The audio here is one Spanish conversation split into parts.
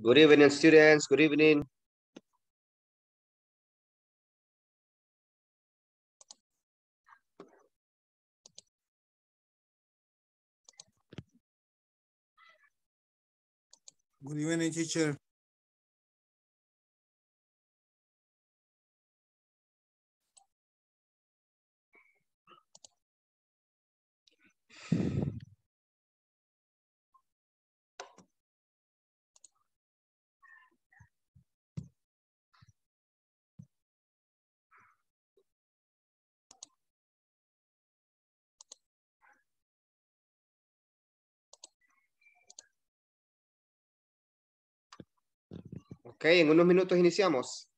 Good evening, students. Good evening. Good evening, teacher. Ok, en unos minutos iniciamos.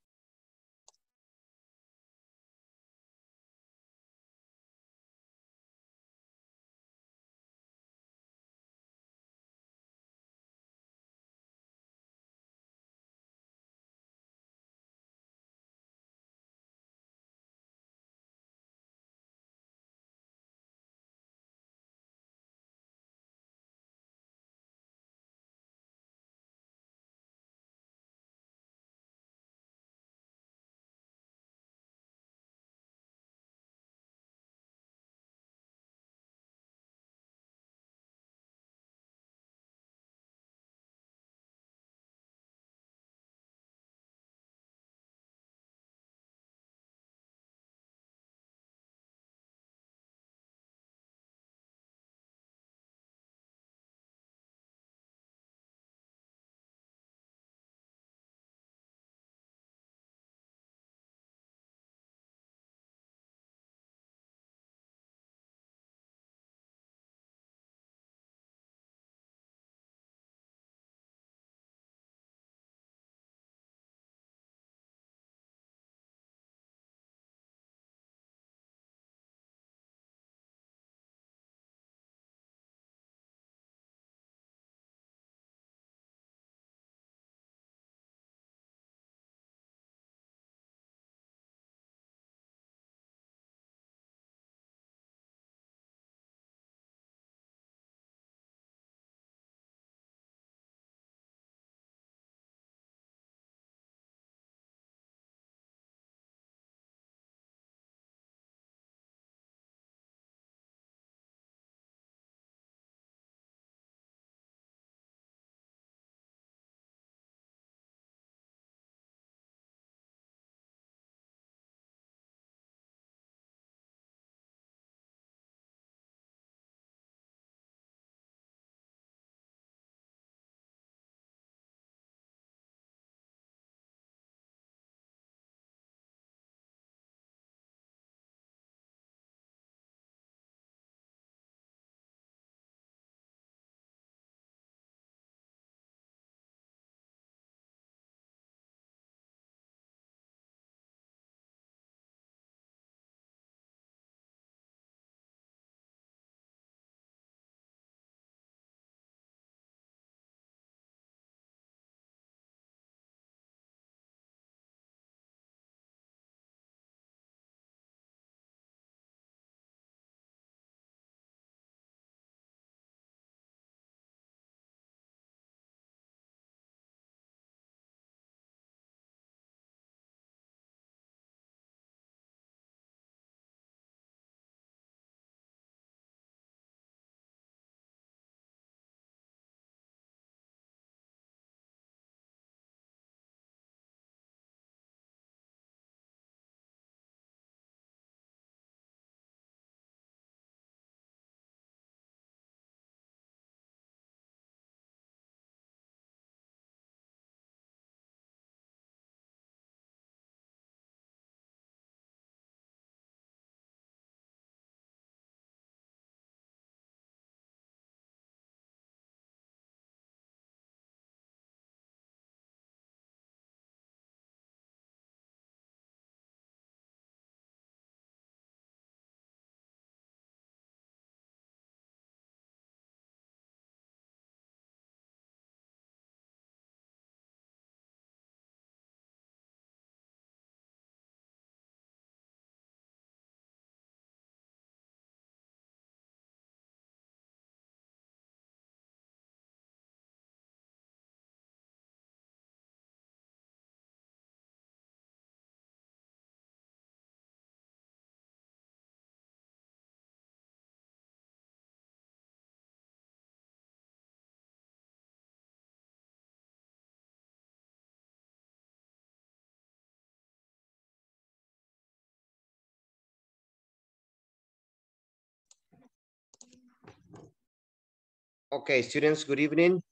Okay, students, good evening.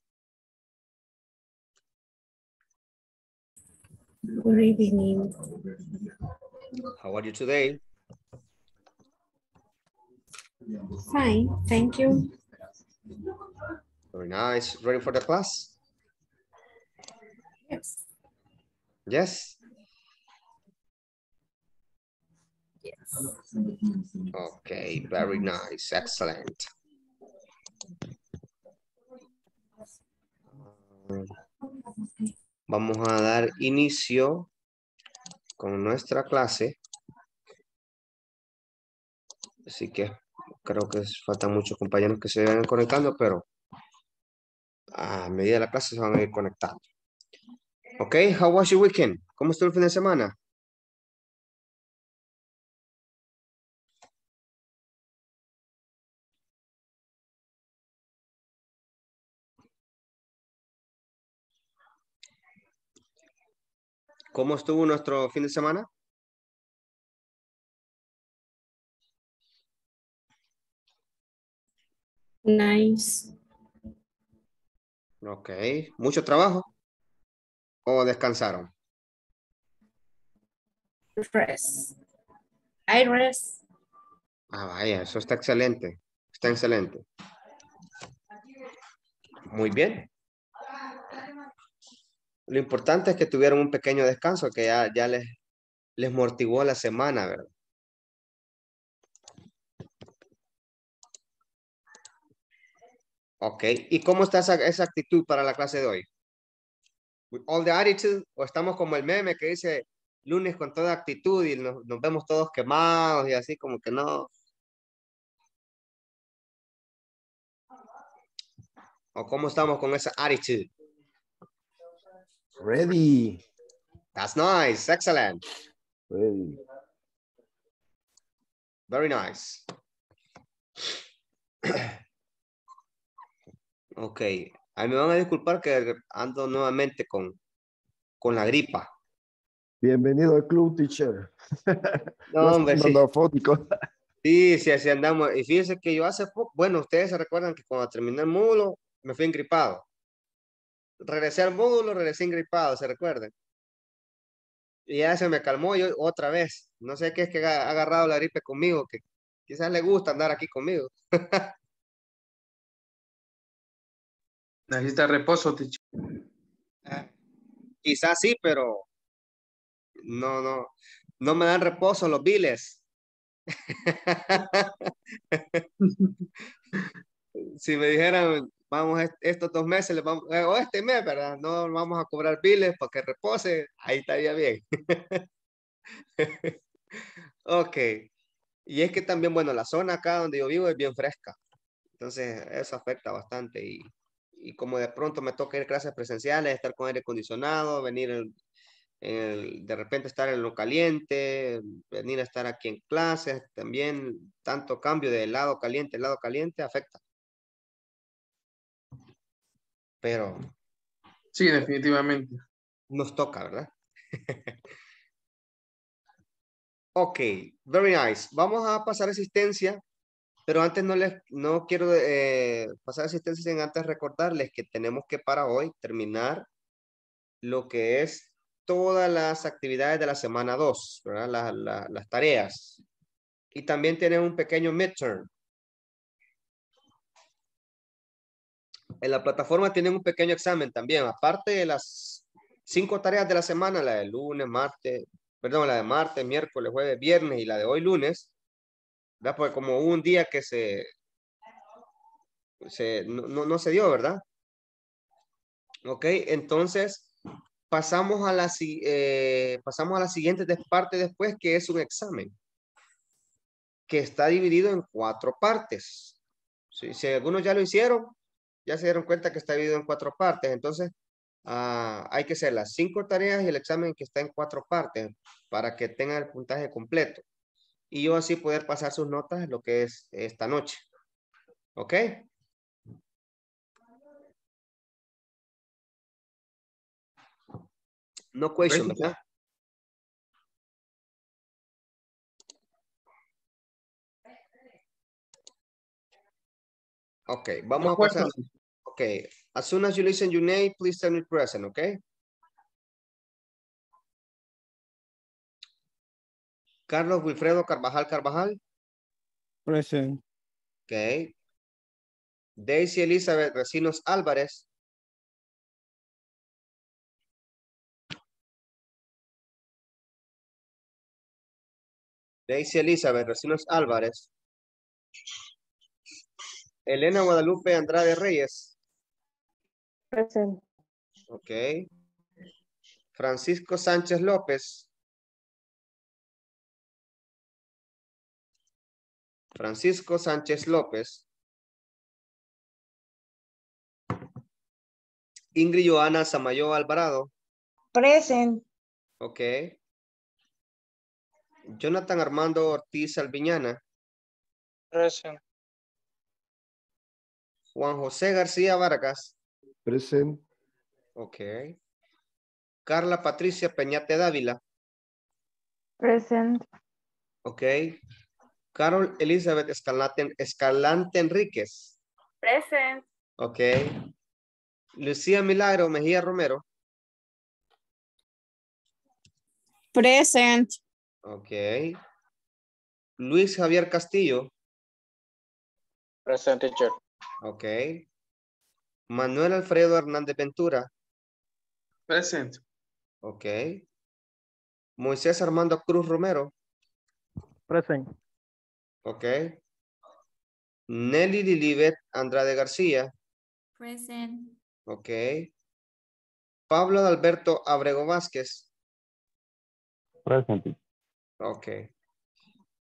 Good evening. How are you today? Fine, thank you. Very nice. Ready for the class? Yes. Yes? Yes. Okay, very nice. Excellent. Vamos a dar inicio con nuestra clase. Así que creo que faltan muchos compañeros que se vayan conectando, pero a medida de la clase se van a ir conectando. Ok, how was your weekend? ¿Cómo estuvo el fin de semana? ¿Cómo estuvo nuestro fin de semana? Nice. Ok, ¿mucho trabajo? ¿O descansaron? Rest. I rest. Ah, vaya, eso está excelente. Está excelente. Muy bien. Lo importante es que tuvieron un pequeño descanso que ya, ya les, les mortiguó la semana, ¿verdad? Ok, ¿y cómo está esa, esa actitud para la clase de hoy? All the attitude, o estamos como el meme que dice lunes con toda actitud y nos, nos vemos todos quemados y así como que no. ¿O cómo estamos con esa attitude? Ready. That's nice, excellent, Ready. very nice. Ok, ahí me van a disculpar que ando nuevamente con, con la gripa. Bienvenido al club, teacher. No, hombre, sí. Sí, sí, así andamos. Y fíjense que yo hace poco, bueno, ustedes se recuerdan que cuando terminé el módulo me fui engripado. Regresé al módulo, regresé engripado, ¿se recuerdan? Y ya se me calmó yo otra vez. No sé qué es que ha agarrado la gripe conmigo, que quizás le gusta andar aquí conmigo. Necesita reposo, teacher. Quizás sí, pero no, no, no me dan reposo los biles. si me dijeran, vamos est- estos dos meses, vamos, eh, o este mes, ¿verdad? No vamos a cobrar biles para que repose, ahí estaría bien. ok. Y es que también, bueno, la zona acá donde yo vivo es bien fresca. Entonces, eso afecta bastante. Y, y como de pronto me toca ir a clases presenciales, estar con aire acondicionado, venir el- el- de repente estar en lo caliente, venir a estar aquí en clases, también tanto cambio de lado caliente, lado caliente afecta. Pero Sí, definitivamente. nos toca, ¿verdad? ok, very nice. Vamos a pasar asistencia, pero antes no les, no quiero eh, pasar asistencia sin antes recordarles que tenemos que para hoy terminar lo que es todas las actividades de la semana 2, ¿verdad? La- la- las tareas. Y también tienen un pequeño midterm. En la plataforma tienen un pequeño examen también, aparte de las cinco tareas de la semana, la de lunes, martes, perdón, la de martes, miércoles, jueves, viernes y la de hoy lunes, ¿verdad? Porque como un día que se, no, no- no se dio, ¿verdad? Ok, entonces pasamos a la, eh, pasamos a la siguiente parte después, que es un examen, que está dividido en cuatro partes. Si, si algunos ya lo hicieron, ya se dieron cuenta que está dividido en cuatro partes. Entonces, ah, hay que hacer las cinco tareas y el examen que está en cuatro partes para que tengan el puntaje completo. Y yo así poder pasar sus notas lo que es esta noche. ¿Ok? No question. ¿verdad? Ok, vamos a pasar. Ok, as soon as you listen your name, please tell me present, okay? Carlos Wilfredo Carvajal Carvajal. Present. Ok. Daisy Elizabeth Recinos Álvarez. Daisy Elizabeth Recinos Álvarez. Elena Guadalupe Andrade Reyes. Present. Ok. Francisco Sánchez López. Francisco Sánchez López. Ingrid Joana Samayo Alvarado. Present. Ok. Jonathan Armando Ortiz Alviñana. Present. Juan José García Vargas. Present. Ok. Carla Patricia Peñate Dávila. Present. Ok. Carol Elizabeth Escalante, Escalante Enríquez. Present. Ok. Lucía Milagro Mejía Romero. Present. Ok. Luis Javier Castillo. Present teacher. Ok. Manuel Alfredo Hernández Ventura. Present. Ok. Moisés Armando Cruz Romero. Present. Ok. Nelly Lilibet Andrade García. Present. Ok. Pablo Alberto Abrego Vázquez. Present. Ok.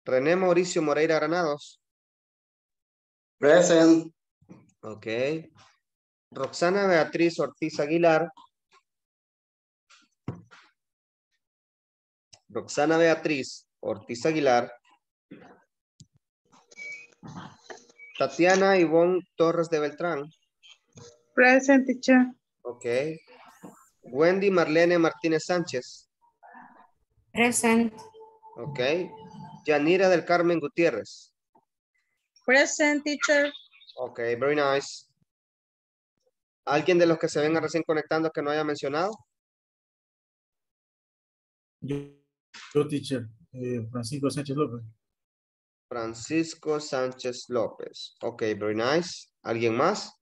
René Mauricio Moreira Granados. Present. Ok. Roxana Beatriz Ortiz Aguilar. Roxana Beatriz Ortiz Aguilar. Tatiana Ivonne Torres de Beltrán. Present, teacher. Ok. Wendy Marlene Martínez Sánchez. Present. Ok. Yanira del Carmen Gutiérrez. Present, teacher. Ok, very nice. ¿Alguien de los que se venga recién conectando que no haya mencionado? Yo, yo, teacher, eh, Francisco Sánchez López. Francisco Sánchez López. Ok, very nice. ¿Alguien más?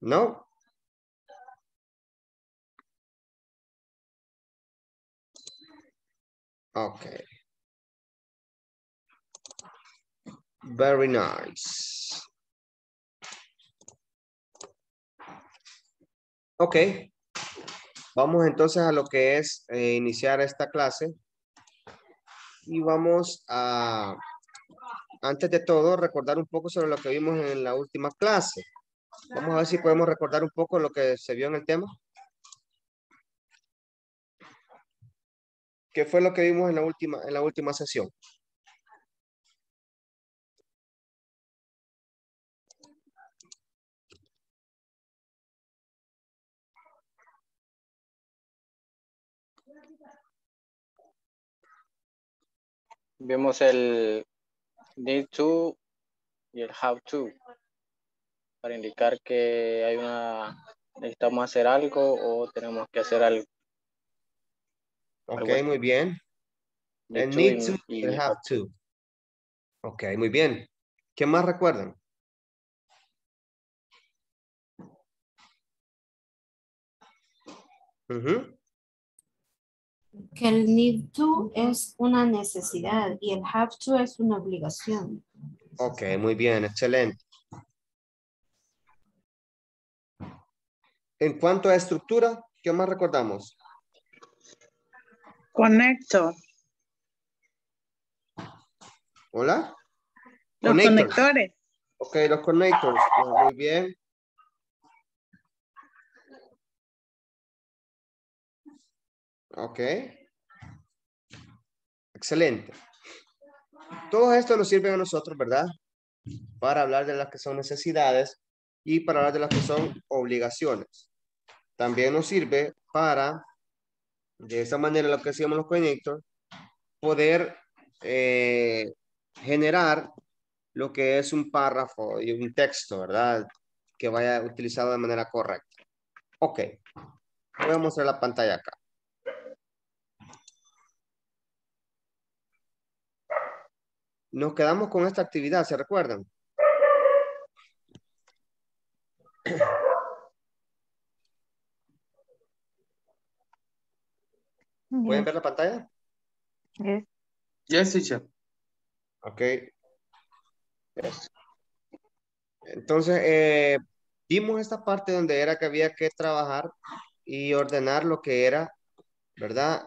No. Okay. Very nice. Ok. Vamos entonces a lo que es eh, iniciar esta clase. Y vamos a, antes de todo, recordar un poco sobre lo que vimos en la última clase. Vamos a ver si podemos recordar un poco lo que se vio en el tema. ¿Qué fue lo que vimos en la última, en la última sesión? Vimos el need to y el have to para indicar que hay una necesitamos hacer algo o tenemos que hacer algo. Ok, Algo muy bien. El to need to y el have to. Ok, muy bien. ¿Qué más recuerdan? Ujú. Que el need to es una necesidad y el have to es una obligación. Ok, muy bien, excelente. En cuanto a estructura, ¿qué más recordamos? Conecto. ¿Hola? Los Connectors. conectores. Ok, los connectors. Muy bien. Ok. Excelente. Todo esto nos sirve a nosotros, ¿verdad? Para hablar de las que son necesidades y para hablar de las que son obligaciones. También nos sirve para, de esa manera, lo que hacíamos los connectors, poder eh, generar lo que es un párrafo y un texto, ¿verdad? Que vaya utilizado de manera correcta. Ok. Voy a mostrar la pantalla acá. Nos quedamos con esta actividad, ¿se recuerdan? ¿Pueden ver la pantalla? Yes. Yes, teacher. Ok. Entonces, eh, vimos esta parte donde era que había que trabajar y ordenar lo que era, ¿verdad?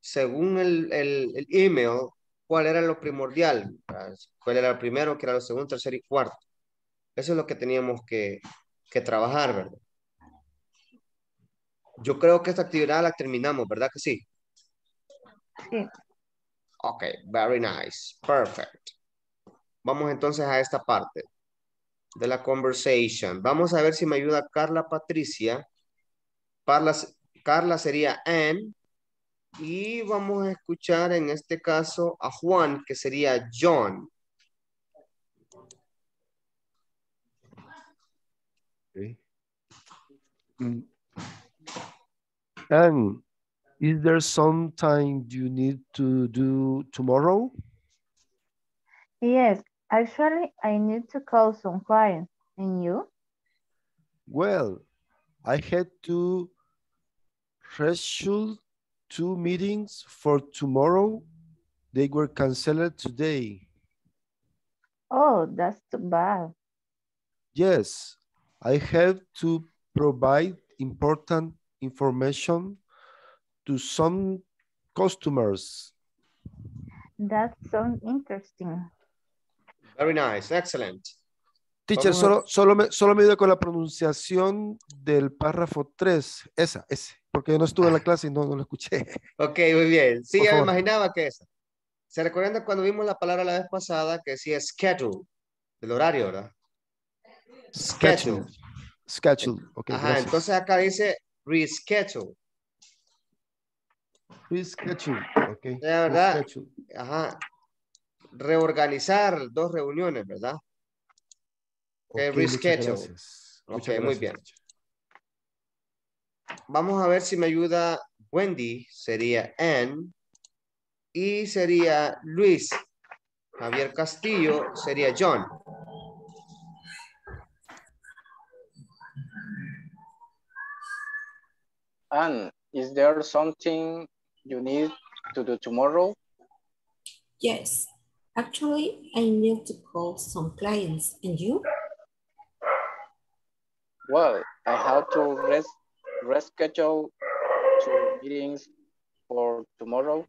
Según el, el, el email, cuál era lo primordial, cuál era el primero, qué era lo segundo, tercero y cuarto. Eso es lo que teníamos que, que trabajar, ¿verdad? Yo creo que esta actividad la terminamos, ¿verdad que sí? Sí. Ok, very nice. Perfect. Vamos entonces a esta parte de la conversation. Vamos a ver si me ayuda Carla Patricia. Carla, Carla sería Ann. Y vamos a escuchar en este caso a Juan, que sería John. Okay. Mm. And is there something you need to do tomorrow? Yes, actually, I need to call some clients. And you? Well, I had to reschedule two meetings for tomorrow. They were canceled today. Oh, that's too bad. Yes, I have to provide important information to some customers. That sounds interesting. Very nice, excellent. Teacher, solo, solo, me, solo me ayuda con la pronunciación del párrafo 3, esa, ese, porque yo no estuve en la clase y no, no lo escuché. Ok, muy bien. Sí, Por ya me imaginaba que esa. ¿Se recuerdan cuando vimos la palabra la vez pasada que decía schedule? El horario, ¿verdad? Schedule. Schedule, ok, Ajá, gracias. entonces acá dice reschedule. Reschedule, ok. La verdad. reschedule. Ajá. Reorganizar dos reuniones, ¿verdad? Ok, muchas reschedule. Ok, muy bien. Vamos a ver si me ayuda Wendy, sería Ann. Y sería Luis. Javier Castillo sería John. And is there something you need to do tomorrow? Yes, actually, I need to call some clients. And you? Well, I have to res reschedule two meetings for tomorrow.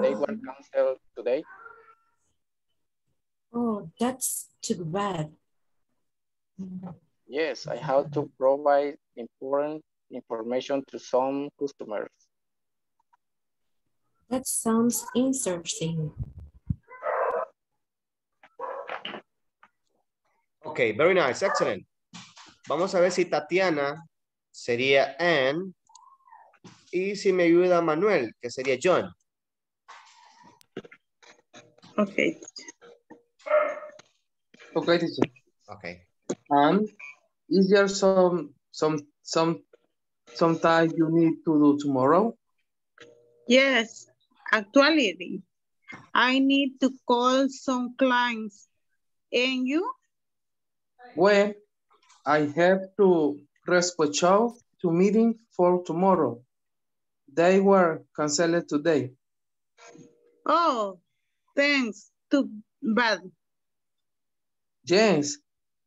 They were canceled today. Oh, that's too bad. Yes, I have to provide important information to some customers. That sounds interesting. Ok, very nice, excellent. Vamos a ver si Tatiana sería Ann. Y si me ayuda Manuel, que sería John. Okay. Okay, teacher. Ok. And is there some some some sometime you need to do tomorrow? Yes, actually, I need to call some clients. And you? Well, I have to reschedule two meetings for tomorrow. They were canceled today. Oh, thanks. Too bad. Yes,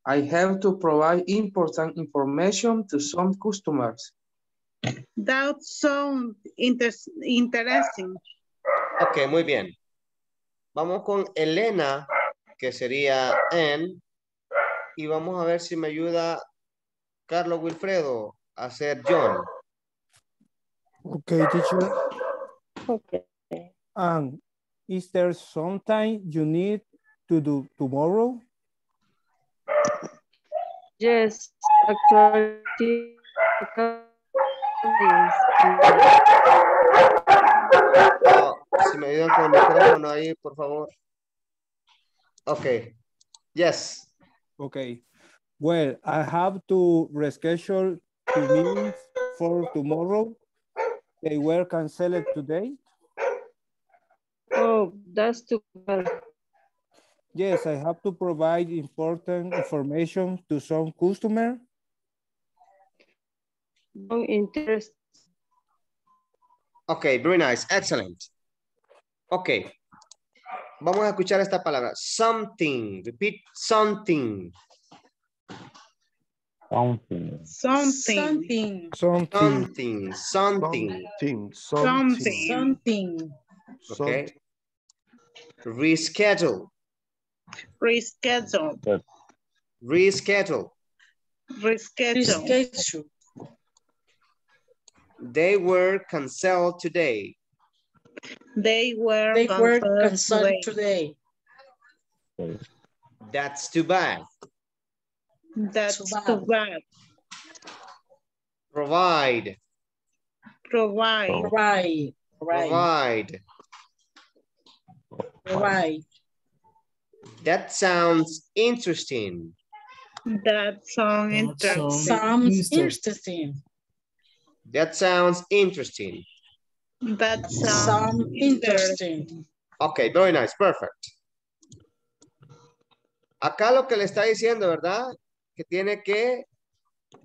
I have to provide important information to some customers. That sounds inter interesting. Ok, muy bien. Vamos con Elena, que sería Ann. Y vamos a ver si me ayuda Carlos Wilfredo a ser John. Okay, teacher. Okay. And is there something you need to do tomorrow? Yes, actually, Ah, si me ayudan con el micrófono ahí, por favor. Okay. Yes. Okay. Well, I have to reschedule two meetings for tomorrow. They were canceled today. Oh, that's too bad. Yes, I have to provide important information to some customer. No interest. Okay, very nice. Excellent. Okay. Vamos a escuchar esta palabra. Something. Repeat. Something. Something. Something. Something. Something. Something. Something. Something. Okay. Reschedule. Reschedule. Reschedule. Reschedule. Reschedule. They were canceled today. They were They were canceled canceled today. today. That's too bad. That's Too bad. too bad. Provide. Provide. Right. Right. Provide. Right. That sounds interesting. That sounds interesting. Sounds interesting. That sounds interesting. That sounds Sounds interesting. interesting. Okay, very nice, perfect. Acá lo que le está diciendo, ¿verdad? Tiene que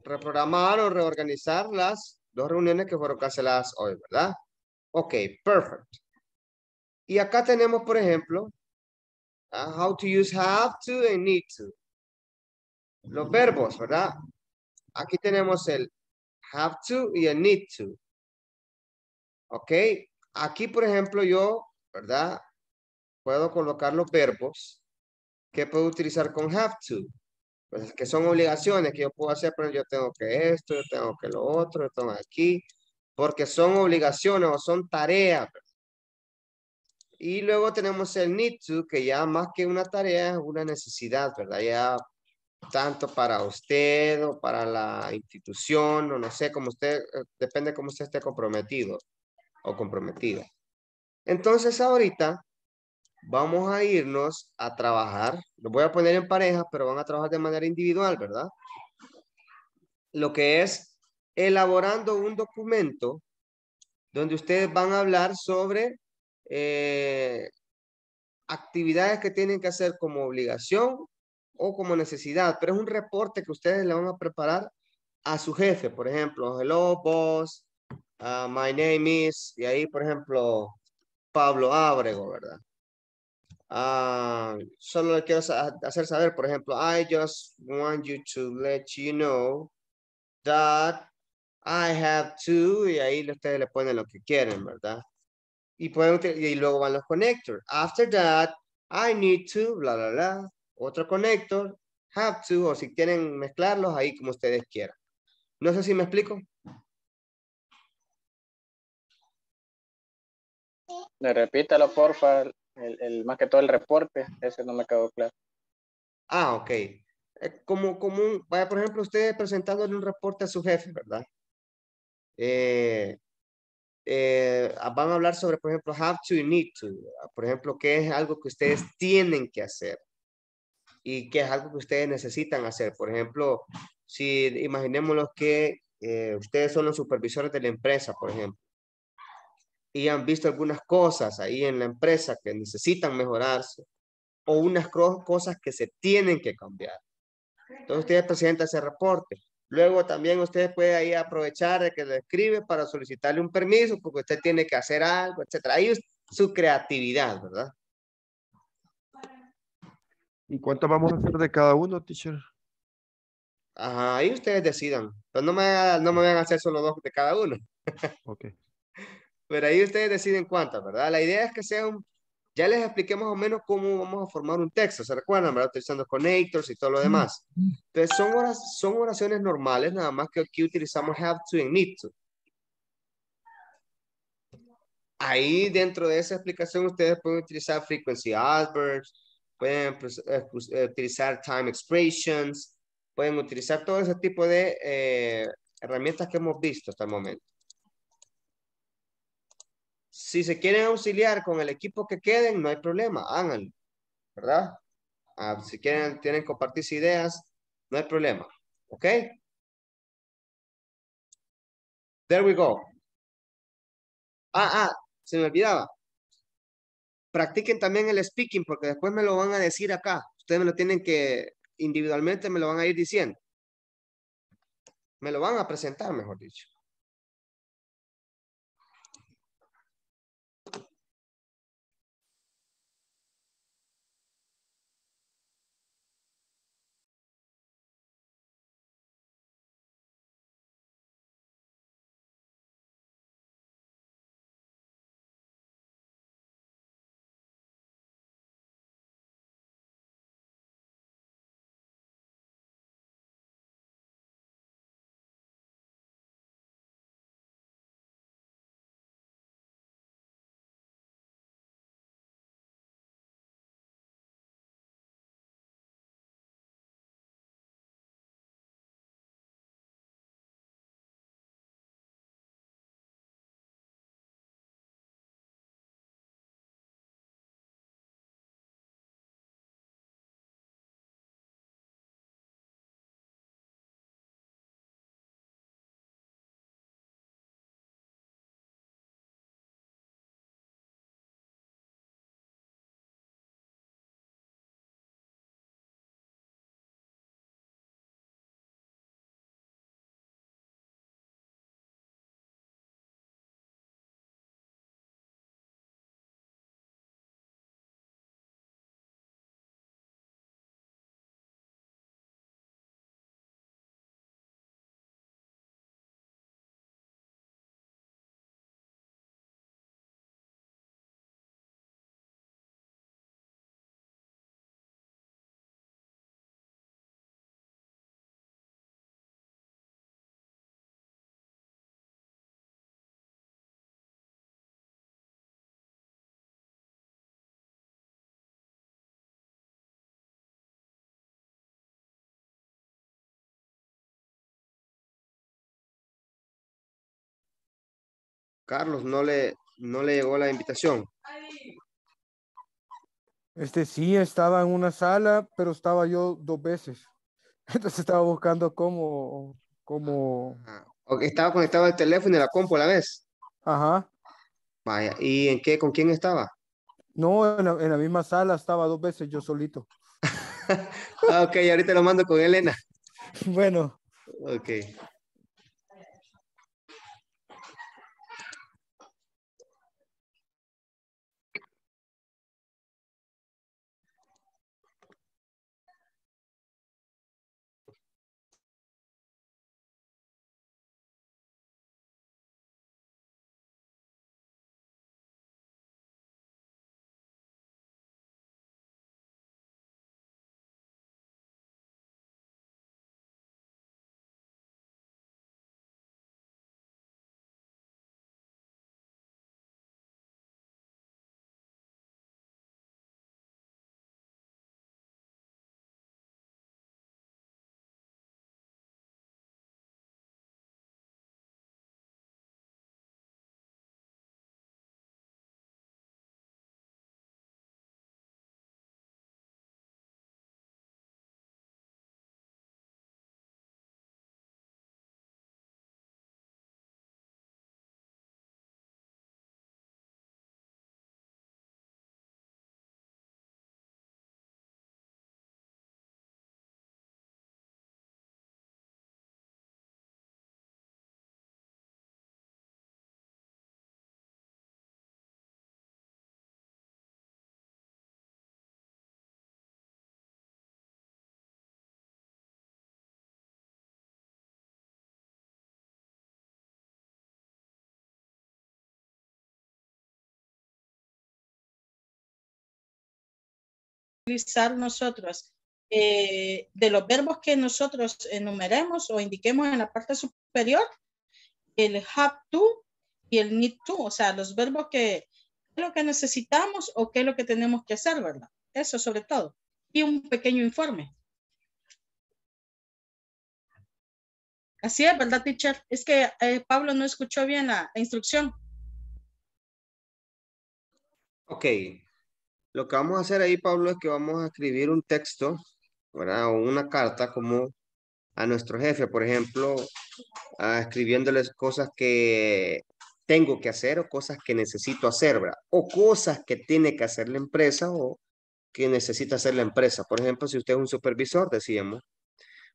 reprogramar o reorganizar las dos reuniones que fueron canceladas hoy, ¿verdad? Ok, perfect. Y acá tenemos, por ejemplo, how to use have to and need to. Los verbos, ¿verdad? Aquí tenemos el have to y el need to. Ok, aquí, por ejemplo, yo, ¿verdad? Puedo colocar los verbos que puedo utilizar con have to. Pues que son obligaciones que yo puedo hacer, pero yo tengo que esto, yo tengo que lo otro, yo tengo aquí, porque son obligaciones o son tareas. Y luego tenemos el need to, que ya más que una tarea es una necesidad, ¿verdad? Ya tanto para usted o para la institución, o no sé, como usted, eh, depende cómo usted esté comprometido o comprometida. Entonces ahorita vamos a irnos a trabajar. Los voy a poner en pareja, pero van a trabajar de manera individual, ¿verdad? Lo que es elaborando un documento donde ustedes van a hablar sobre eh, actividades que tienen que hacer como obligación o como necesidad, pero es un reporte que ustedes le van a preparar a su jefe, por ejemplo, hello boss, uh, my name is, y ahí, por ejemplo, Pablo Ábrego, ¿verdad? Ah, solo le quiero hacer saber, por ejemplo, I just want you to let you know that I have to, y ahí ustedes le ponen lo que quieren, ¿verdad? Y, luego van los connectors. After that, I need to, bla, bla, bla. Otro connector, have to, o si quieren mezclarlos ahí como ustedes quieran. No sé si me explico. Me repítalo, porfa, el, el, más que todo el reporte, ese no me quedó claro. Ah, ok. Eh, Como, como por ejemplo, ustedes presentándole un reporte a su jefe, ¿verdad? Eh, eh, van a hablar sobre, por ejemplo, have to y need to. Por ejemplo, qué es algo que ustedes tienen que hacer y qué es algo que ustedes necesitan hacer. Por ejemplo, si imaginémoslo que ustedes son los supervisores de la empresa, por ejemplo, y han visto algunas cosas ahí en la empresa que necesitan mejorarse o unas cosas que se tienen que cambiar. Entonces ustedes presentan ese reporte. Luego también usted puede ahí aprovechar de que le escribe para solicitarle un permiso porque usted tiene que hacer algo, etcétera. Ahí su creatividad, ¿verdad? ¿Y cuánto vamos a hacer de cada uno, teacher? Ajá, ahí ustedes decidan. Pero no me, no me van a hacer solo dos de cada uno. Ok. Pero ahí ustedes deciden cuántas, ¿verdad? La idea es que sea un... Ya les expliqué más o menos cómo vamos a formar un texto, ¿se recuerdan, verdad? Utilizando connectors y todo lo demás. Entonces son, oraciones normales, nada más que aquí utilizamos have to y need to. Ahí dentro de esa explicación ustedes pueden utilizar frequency adverbs, pueden pues, eh, utilizar time expressions, pueden utilizar todo ese tipo de eh, herramientas que hemos visto hasta el momento. Si se quieren auxiliar con el equipo que queden, no hay problema, háganlo, ¿verdad? Ah, si quieren, tienen compartirse ideas, no hay problema. ¿Ok? There we go. Ah, ah, se me olvidaba. Practiquen también el speaking porque después me lo van a decir acá. Ustedes me lo tienen que, individualmente me lo van a ir diciendo. Me lo van a presentar, mejor dicho. Carlos, no le, no le llegó la invitación. Este sí, estaba en una sala, pero estaba yo dos veces. Entonces estaba buscando cómo, cómo, Ok, estaba conectado al teléfono y la compu a la vez. ajá. Vaya, ¿y en qué, con quién estaba? No, en la, en la misma sala estaba dos veces yo solito. Ah, ok, ahorita lo mando con Elena. Bueno, Ok. Utilizar nosotros eh, de los verbos que nosotros enumeremos o indiquemos en la parte superior, el have to y el need to, o sea, los verbos que es lo que necesitamos o qué es lo que tenemos que hacer, ¿verdad? Eso sobre todo. Y un pequeño informe. Así es, ¿verdad, teacher? Es que eh, Pablo no escuchó bien la, la instrucción. Ok. Lo que vamos a hacer ahí, Pablo, es que vamos a escribir un texto, ¿verdad? O una carta como a nuestro jefe, por ejemplo, escribiéndoles cosas que tengo que hacer o cosas que necesito hacer, ¿verdad? O cosas que tiene que hacer la empresa o que necesita hacer la empresa. Por ejemplo, si usted es un supervisor, decíamos,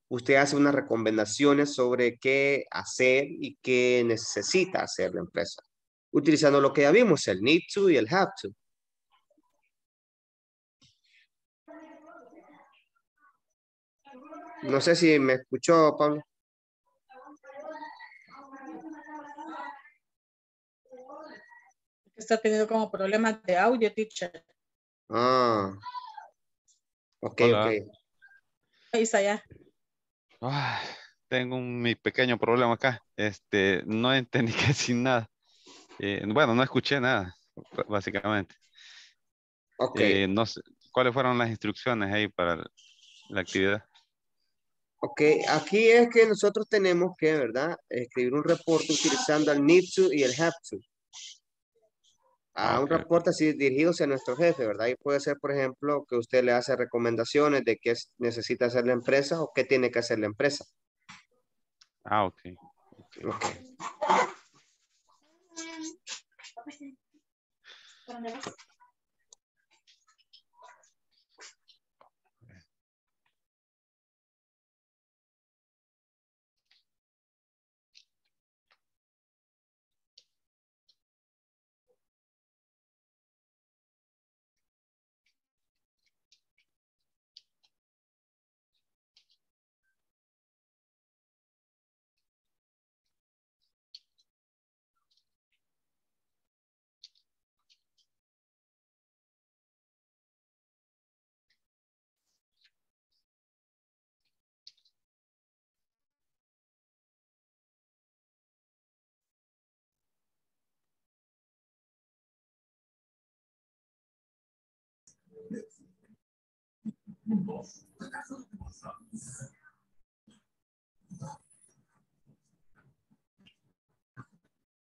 usted hace unas recomendaciones sobre qué hacer y qué necesita hacer la empresa, utilizando lo que ya vimos, el need to y el have to. No sé si me escuchó, Pablo. Está teniendo como problemas de audio, teacher. Ah. Ok, Hola. ok. Ahí está ya. Ah, tengo un mi pequeño problema acá. Este, no entendí casi nada. Eh, bueno, no escuché nada, básicamente. Ok. Eh, no sé, ¿cuáles fueron las instrucciones ahí para la actividad? Ok, aquí es que nosotros tenemos que, ¿verdad? Escribir un reporte utilizando el need to y el have to. A Ah, un reporte así dirigido hacia nuestro jefe, ¿verdad? Y puede ser, por ejemplo, que usted le hace recomendaciones de qué es- necesita hacer la empresa o qué tiene que hacer la empresa. Ah, ok. Ok.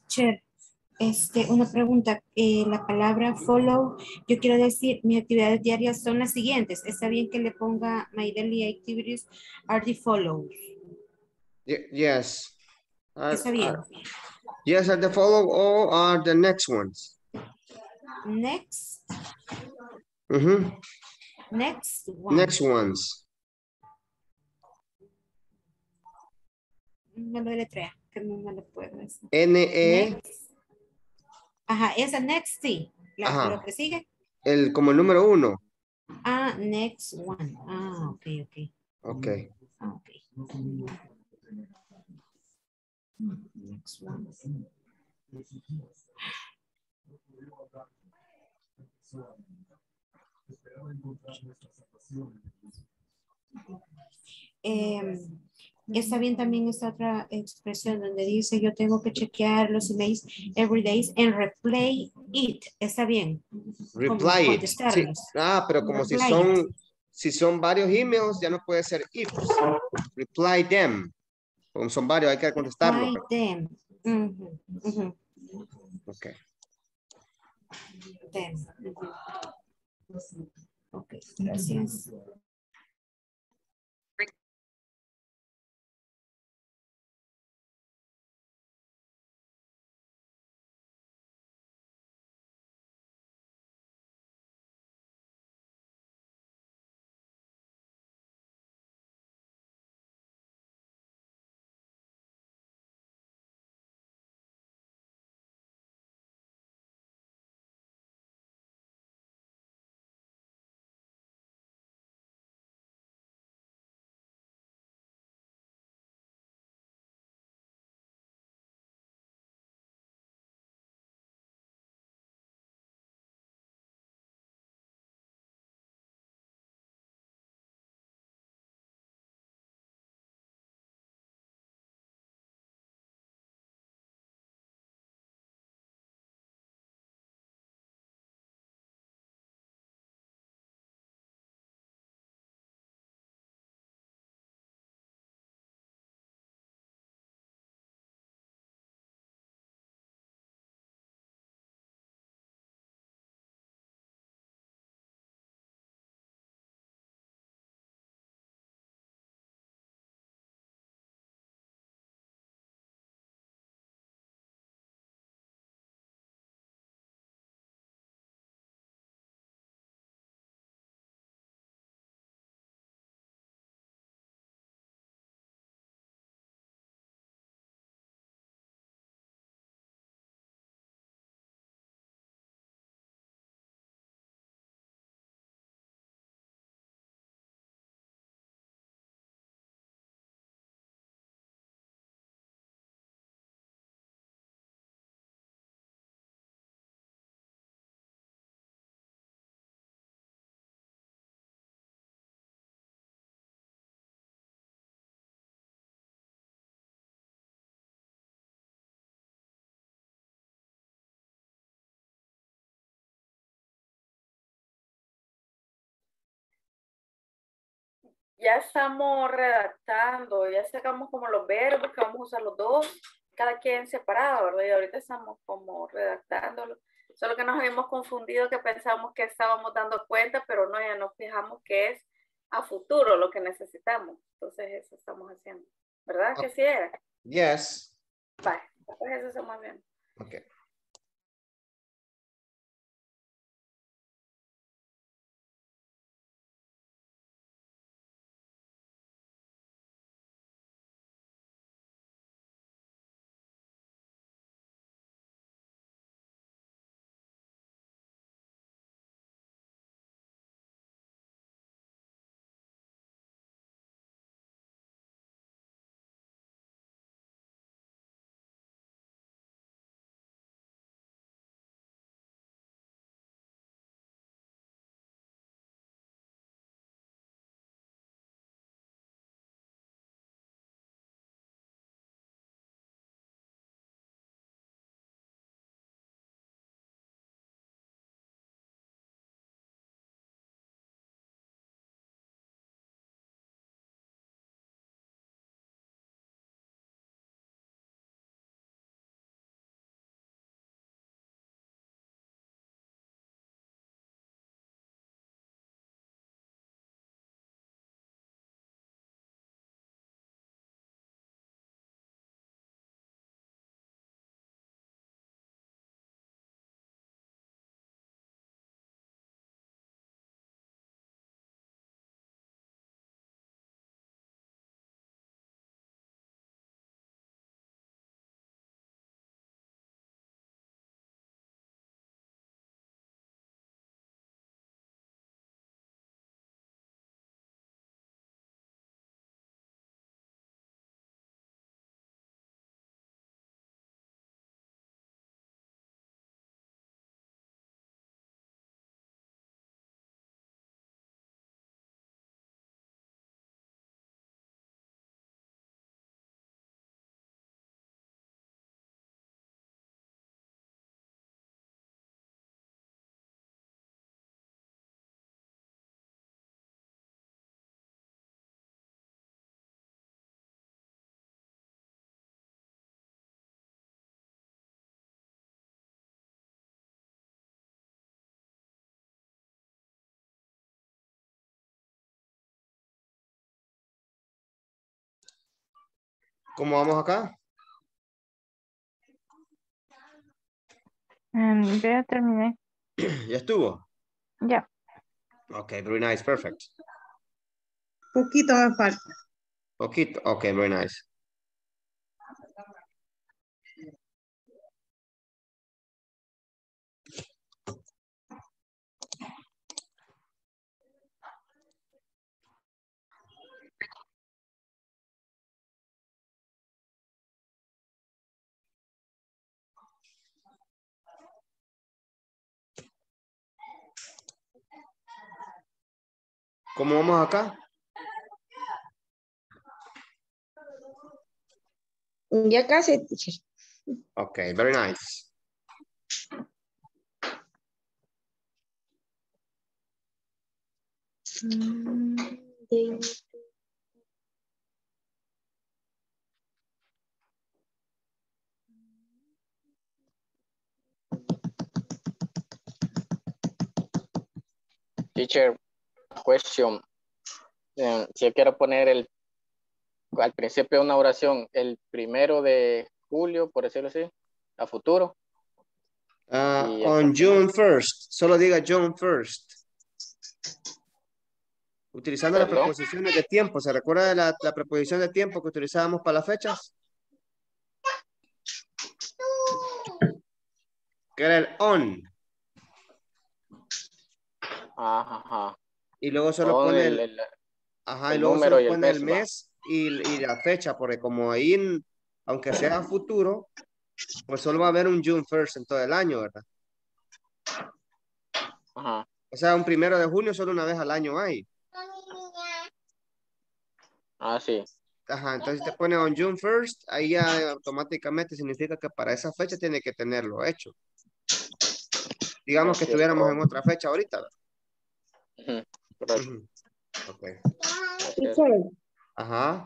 Che, este, una pregunta. eh, la palabra follow, yo quiero decir, mis actividades diarias son las siguientes. ¿Está bien que le ponga my daily activities are the follow? Ye- Yes. Are- Está bien. are- yes, are the follow or are the next ones? Next, Ujú. next one. Next ones. Me lo deletrea, que no me lo puedo decir. N-E, Next. Ajá, esa next sí. La, Ajá. lo que sigue. el, como el número uno. Ah, next one. Ah, ok, ok. Ok. Ah, ok. Next one. Eh, está bien también esta otra expresión donde dice yo tengo que chequear los emails every day en replay it. Está bien. Reply it. Sí. Ah, pero como si son, si son varios emails, ya no puede ser if. Reply them. Como son varios, hay que contestarlo. Reply them. Ujú, ujú, Ok. them. Ok, gracias. Ya estamos redactando, ya sacamos como los verbos que vamos a usar los dos, cada quien separado, ¿verdad? Y ahorita estamos como redactándolo. Solo que nos habíamos confundido que pensamos que estábamos dando cuenta, pero no, ya nos fijamos que es a futuro lo que necesitamos. Entonces eso estamos haciendo. ¿Verdad que sí era? Yes. Vale, pues eso estamos haciendo. Okay. ¿Cómo vamos acá? Um, yo ya terminé. ¿Ya estuvo? Ya. Okay, very nice, perfect. Poquito me falta. Poquito, okay, very nice. ¿Cómo vamos acá? Ya casi, teacher. Okay, very nice. Mm, Teacher, question. Eh, si yo quiero poner el al principio de una oración el primero de julio, por decirlo así, a futuro. Ah, on June 1st, solo diga June 1st. Utilizando las Perdón. preposiciones de tiempo. ¿Se recuerda de la, la preposición de tiempo que utilizábamos para las fechas? Que era el on. Ajá. Y luego solo On pone el- el, el- ajá, y luego número solo y pone el mes, y, y la fecha, porque como ahí, aunque sea futuro, pues solo va a haber un June 1st en todo el año, ¿verdad? Ajá. O sea, un primero de junio solo una vez al año hay. Ah, sí. Ajá, entonces te pone on June 1st, ahí ya automáticamente significa que para esa fecha tiene que tenerlo hecho. Digamos que estuviéramos en otra fecha ahorita. ¿verdad? Ujú, Gracias. Teacher, Ajá.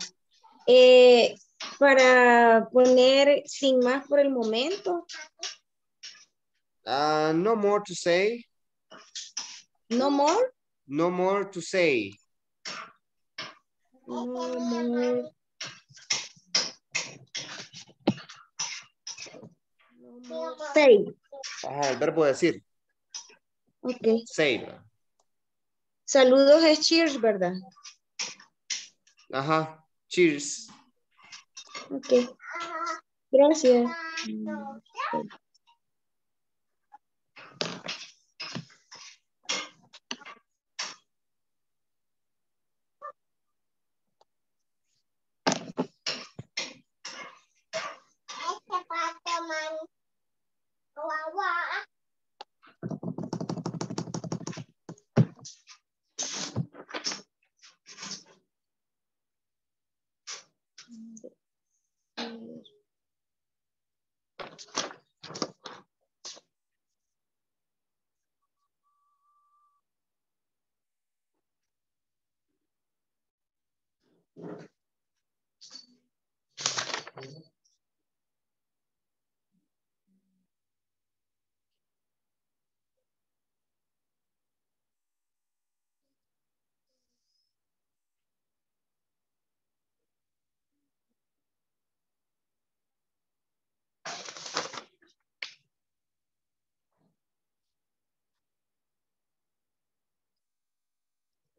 eh, para poner sin más por el momento, Ah, no more to say. no more, No more to say. no more. No more say, Ajá, el verbo decir. ok. Say. Saludos es cheers, ¿verdad? Ajá. Cheers. Ok. Gracias.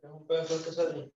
Um a banca sozinho.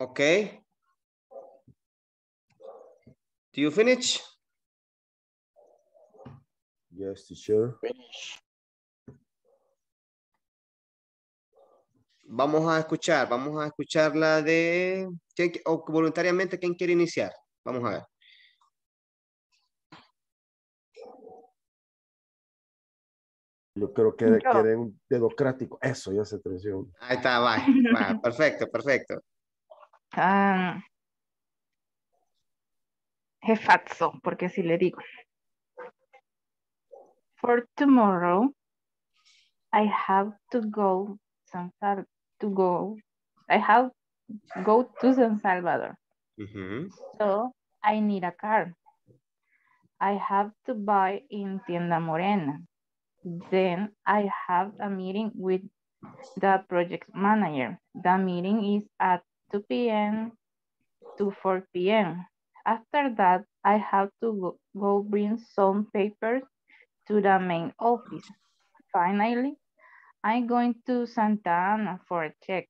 Okay. Do you finish? Yes, teacher. Vamos a escuchar, vamos a escuchar la de, ¿quién- o voluntariamente, ¿quién quiere iniciar? Vamos a ver. Yo creo que Yo. quieren un democrático. Eso, ya se atención. Ahí está, va, va, perfecto, perfecto. Ah, jefazo, porque si le digo. For tomorrow, I have to go San Sal to go. I have go to San Salvador. Ujú. So I need a car. I have to buy in Tienda Morena. Then I have a meeting with the project manager. The meeting is at 2 p.m. to 4 p.m. After that, I have to go bring some papers to the main office. Finally, I'm going to Santa Ana for a check.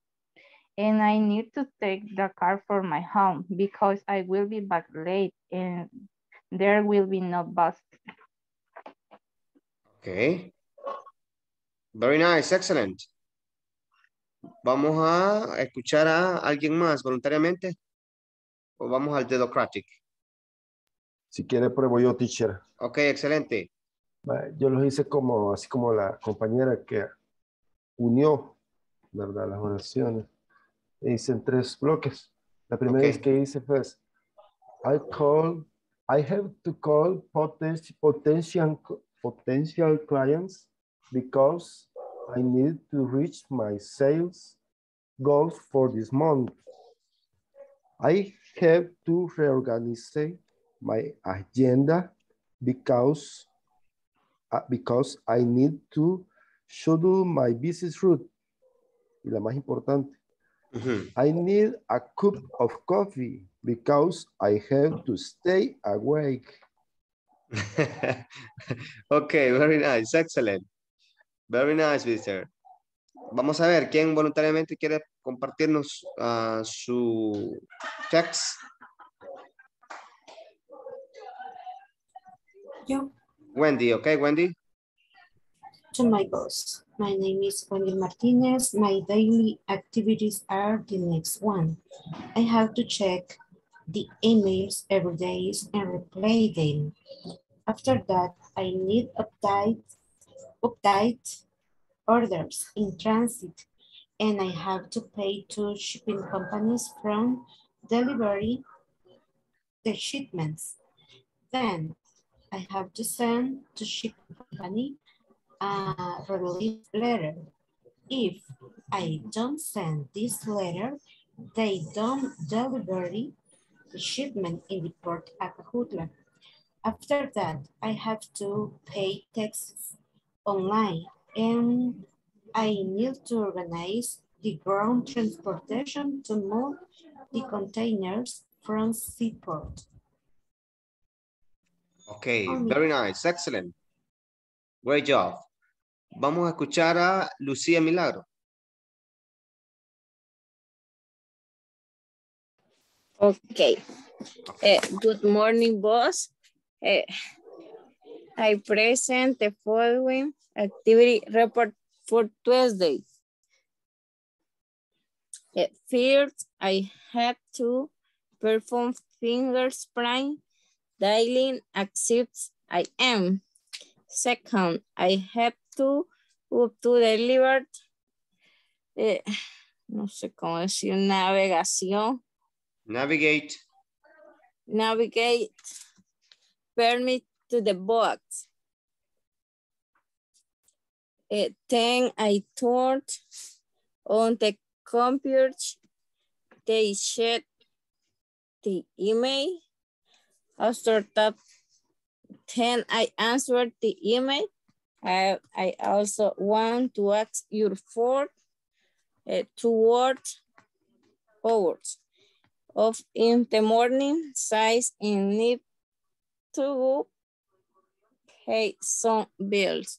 And I need to take the car for my home because I will be back late and there will be no bus. Okay. Very nice, excellent. Vamos a escuchar a alguien más voluntariamente. O vamos al Democratic. Si quiere, pruebo yo, teacher. Ok, excelente. Yo los hice como, así como la compañera que unió, ¿verdad? Las oraciones. E hice en tres bloques. La primera vez que hice fue, I call, I have to call potential, potential, potential clients because I need to reach my sales goals for this month. I have to reorganize my agenda because, uh, because I need to schedule my business route. Y la más importante. I need a cup of coffee because I have to stay awake. ok, very nice, excellent. Very nice, Victor. Vamos a ver, ¿quién voluntariamente quiere compartirnos ah, su text? Yo, Wendy, ok, Wendy? To my boss. My name is Wendy Martinez. My daily activities are the next one. I have to check the emails every day and reply them. After that, I need update, update orders in transit and I have to pay to shipping companies from delivery the shipments. Then I have to send to shipping company Uh, a relief letter. If I don't send this letter, they don't deliver the shipment in the port at Acajutla. After that, I have to pay taxes online and I need to organize the ground transportation to move the containers from seaport. Ok, very nice, excellent. Great job. Vamos a escuchar a Lucía Milagro. Okay. Eh, good morning, boss. Eh, I present the following activity report for Tuesday. Eh, first, I have to perform fingerprint dialing accepts I am. Second, I have to up to deliver, eh, no sé cómo decir, navegación Navigate. navigate permit to the box. Eh, then I turned on the computer, they checked the email. After that, then I answered the email. I, I also want to ask your for uh, toward hours of in the morning size in need to pay some bills.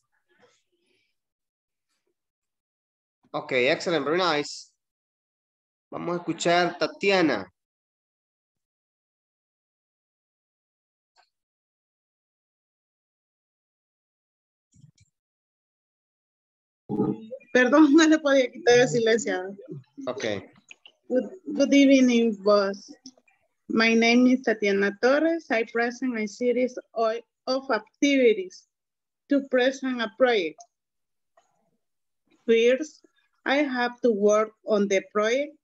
Ok, excellent, very nice. Vamos a escuchar Tatiana. Perdón, no le podía quitar el silenciado. Ok. Good, good evening, boss. My name is Tatiana Torres. I present a series of, activities to present a project. First, I have to work on the project.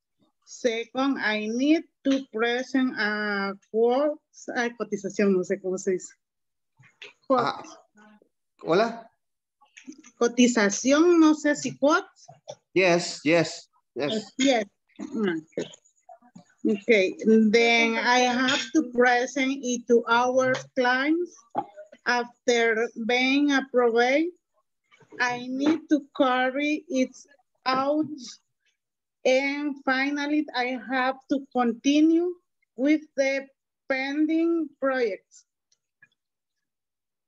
Second, I need to present a quote, a cotización, no sé cómo se dice. Quote. Ah, Hola? Cotización, no sé si quote. Yes, yes, yes. Yes. Okay. Mm. Okay, then I have to present it to our clients. After being approved, I need to carry it out. And finally, I have to continue with the pending projects.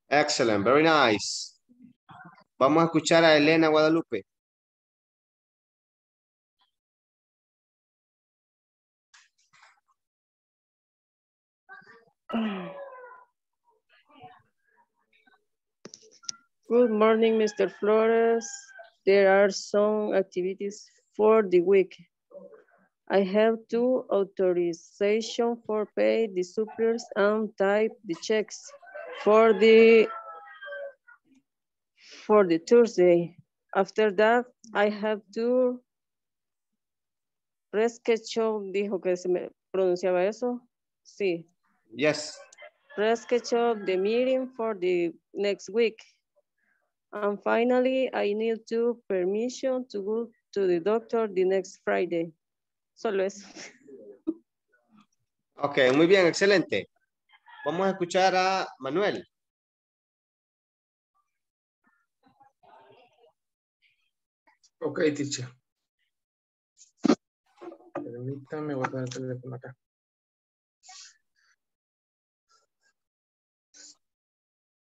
Excellent, very nice. Vamos a escuchar a Elena Guadalupe. Good morning, Mr. Flores. There are some activities for the week. I have two authorization for pay the suppliers and type the checks for the for the Thursday. After that, I have to reschedule, dijo que se me pronunciaba eso. Sí. Yes. reschedule the meeting for the next week. And finally, I need to permission to go to the doctor the next Friday. Solo eso. Ok, muy bien, excelente. Vamos a escuchar a Manuel. Ok, teacher. Permítame, poner el teléfono acá.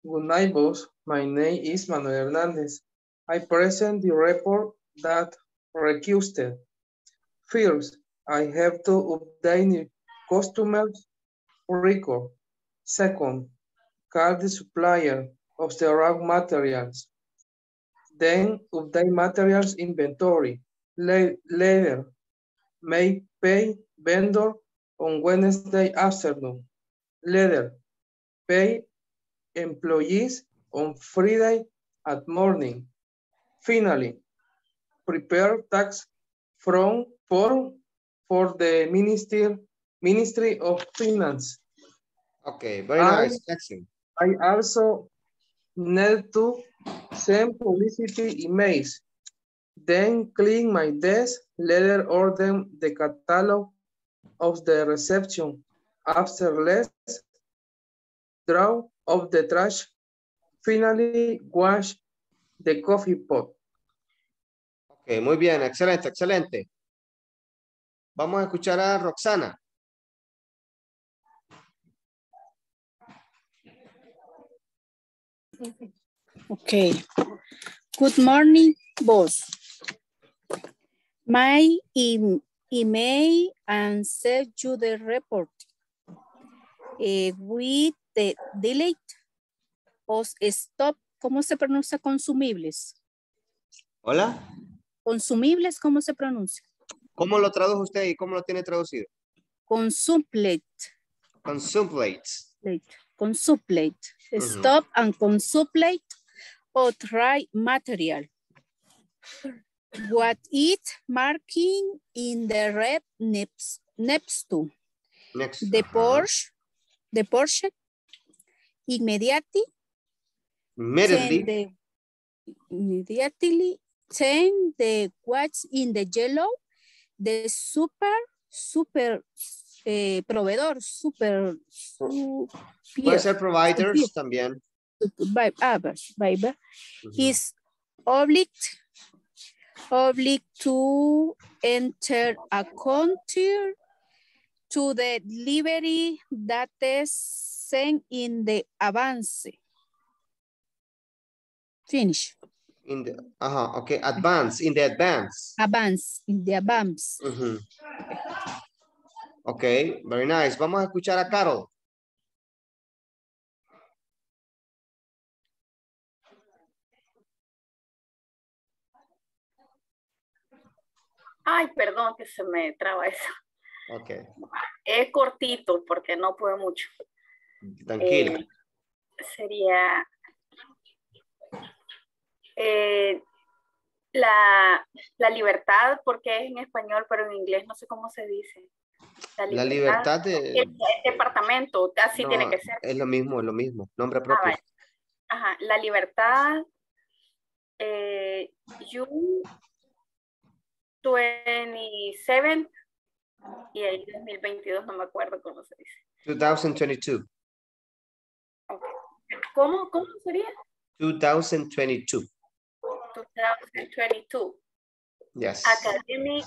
Good night, boss. My name is Manuel Hernandez. I present the report that requested. First, I have to obtain the customer's record. Second, call the supplier of the raw materials. Then update materials inventory. La- Later, may pay vendor on Wednesday afternoon. Later, pay employees on Friday at morning. Finally, prepare tax from form for the ministry Ministry of Finance. Okay, very I- nice. Excellent. I also need to send publicity emails. Then clean my desk, later order the catalog of the reception. After less, draw of the trash. Finally, wash the coffee pot. Ok, muy bien, excelente, excelente. Vamos a escuchar a Roxana. Okay. Good morning, boss. My em- email and send you the report. Eh, with the delete o stop, ¿cómo se pronuncia consumibles? Hola. Consumibles, ¿cómo se pronuncia? ¿Cómo lo tradujo usted y cómo lo tiene traducido? Consumplate. Consumplates. Plate, Consuplate. Ujú. Stop and consuplate try material. What it marking in the red next, next to Next. the. Porsche, the Porsche immediately Immediately. the immediately send the what's in the yellow, the super, super eh, proveedor, super, Puede ser providers también. Bi- ah, Viber Ujú. is oblique oblique to enter a country to the delivery that is sent in the advance. Finish. In the, ajá, ok. Advance, in the advance. Advance, in the advance. Ujú. Ok, very nice. Vamos a escuchar a Carol. Ay, perdón que se me traba eso. Ok, Es cortito porque no puedo mucho. tranquila. Eh, sería eh, la, la libertad, porque es en español, pero en inglés no sé cómo se dice. La libertad de... El, el departamento, así No, tiene que ser. Es lo mismo, es lo mismo. Nombre Ah, propio. Ajá, la libertad, eh, you 27 y el 2022 no me acuerdo cómo se dice. 2022. ¿Cómo, cómo sería? 2022. 2022. Yes. Academic,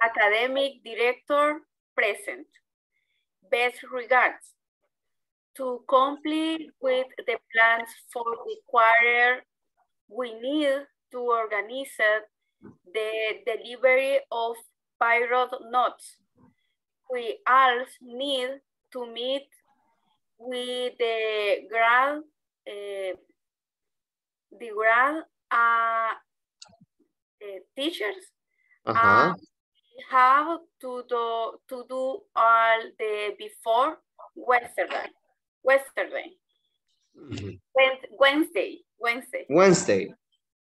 academic director present. Best regards. To complete with the plans for the quarter, we need to organize the delivery of pilot notes. We also need to meet with the grad, eh, the grad uh, eh, teachers Ajá. and have to do to do all the before Wednesday. Wednesday. Ujú. Wed- Wednesday. Wednesday. Wednesday.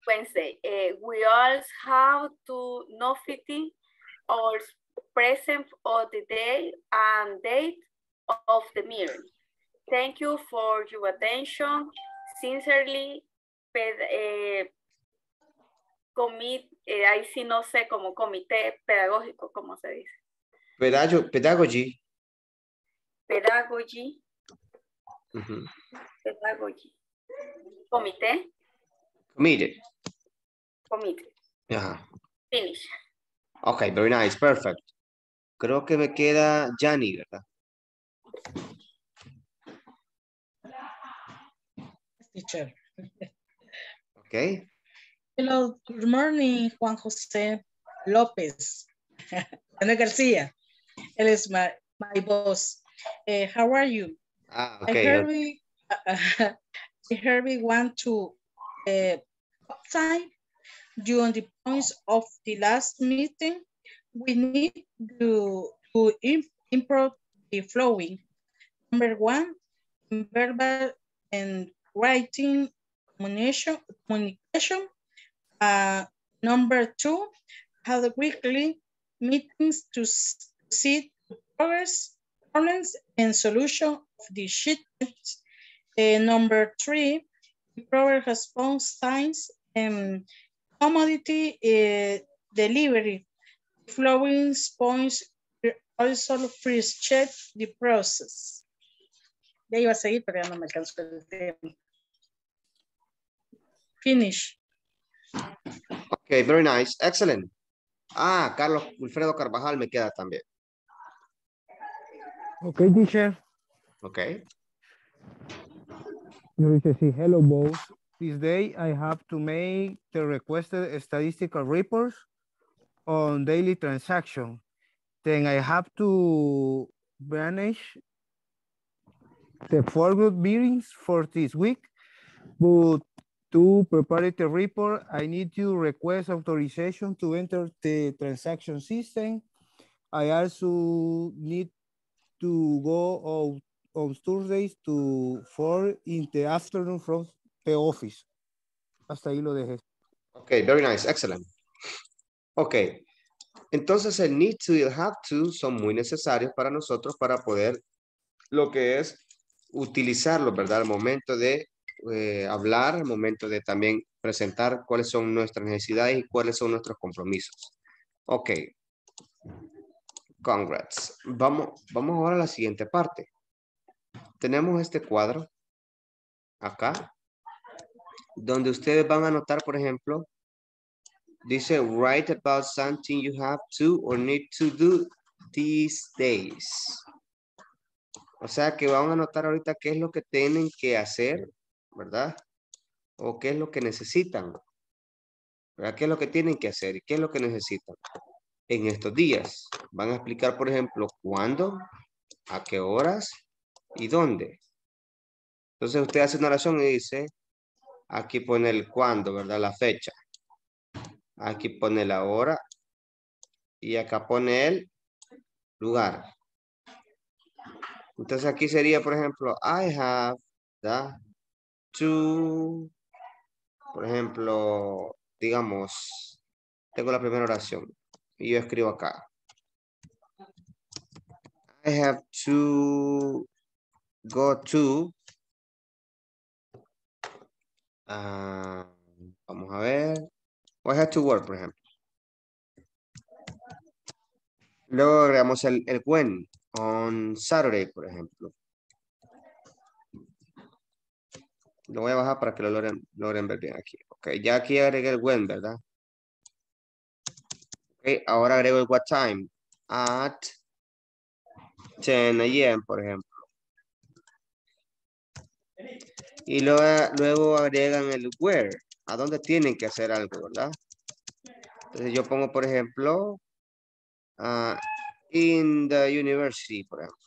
Wednesday. Eh, we also have to notify our present of the day and date of the meeting. Thank you for your attention. Sincerely, eh, comi- eh, ahí sí no sé, como comité pedagógico, ¿cómo se dice? Pedago- Pedagogy. Pedagogy, Ujú. pedagogy. Comité, Committed. Ajá. Finish. Ok, very nice, perfect. Creo que me queda Jani, ¿verdad? Teacher. Ok. Hello, good morning, Juan José López. Ana García. Él es my, my boss. Eh, how are you? Ah, I ok. heard we, I heard we want to uh, outside during the points of the last meeting. We need to, to improve the flowing. Number one, verbal and writing communication. communication. Uh, number two, have weekly meetings to see progress, problems, and solution of the sheet. Uh, number three, proper response times and commodity uh, delivery. Flowing points also please check the process. Ya iba a seguir, pero ya no me alcanzó el tiempo. Finish. Ok, very nice. Excellent. Ah, Carlos Wilfredo Carvajal me queda también. Okay, teacher. Ok. You can see, hello both. This day I have to make the requested statistical reports on daily transaction. Then I have to manage the forward meetings for this week. But to prepare the report, I need to request authorization to enter the transaction system. I also need to go out on Thursdays to four in the afternoon from office. Hasta ahí lo dejé. Ok, very nice. Excellent. Ok. Entonces el need to y el have to son muy necesarios para nosotros para poder lo que es utilizarlo, ¿verdad? Al momento de eh, hablar, al momento de también presentar cuáles son nuestras necesidades y cuáles son nuestros compromisos. Ok. Congrats. Vamos, vamos ahora a la siguiente parte. Tenemos este cuadro acá, donde ustedes van a anotar, por ejemplo, dice write about something you have to or need to do these days. O sea que van a anotar ahorita qué es lo que tienen que hacer, ¿verdad? O qué es lo que necesitan. ¿Verdad? ¿Qué es lo que tienen que hacer y qué es lo que necesitan? En estos días. Van a explicar, por ejemplo, cuándo, a qué horas y dónde. Entonces usted hace una oración y dice, aquí pone el cuándo, ¿verdad? La fecha. Aquí pone la hora y acá pone el lugar. Entonces aquí sería, por ejemplo, I have to, por ejemplo, digamos, tengo la primera oración y yo escribo acá. I have to go to, ah, vamos a ver, I have to work, por ejemplo. Luego agregamos el, el when, on Saturday, por ejemplo. Lo voy a bajar para que lo logren, logren ver bien aquí. Ok, ya aquí agregué el when, ¿verdad? Ok, ahora agrego el what time. At 10 a.m., por ejemplo. Y luego, agregan el where. A dónde tienen que hacer algo, ¿verdad? Entonces yo pongo, por ejemplo, ah, in the university, por ejemplo.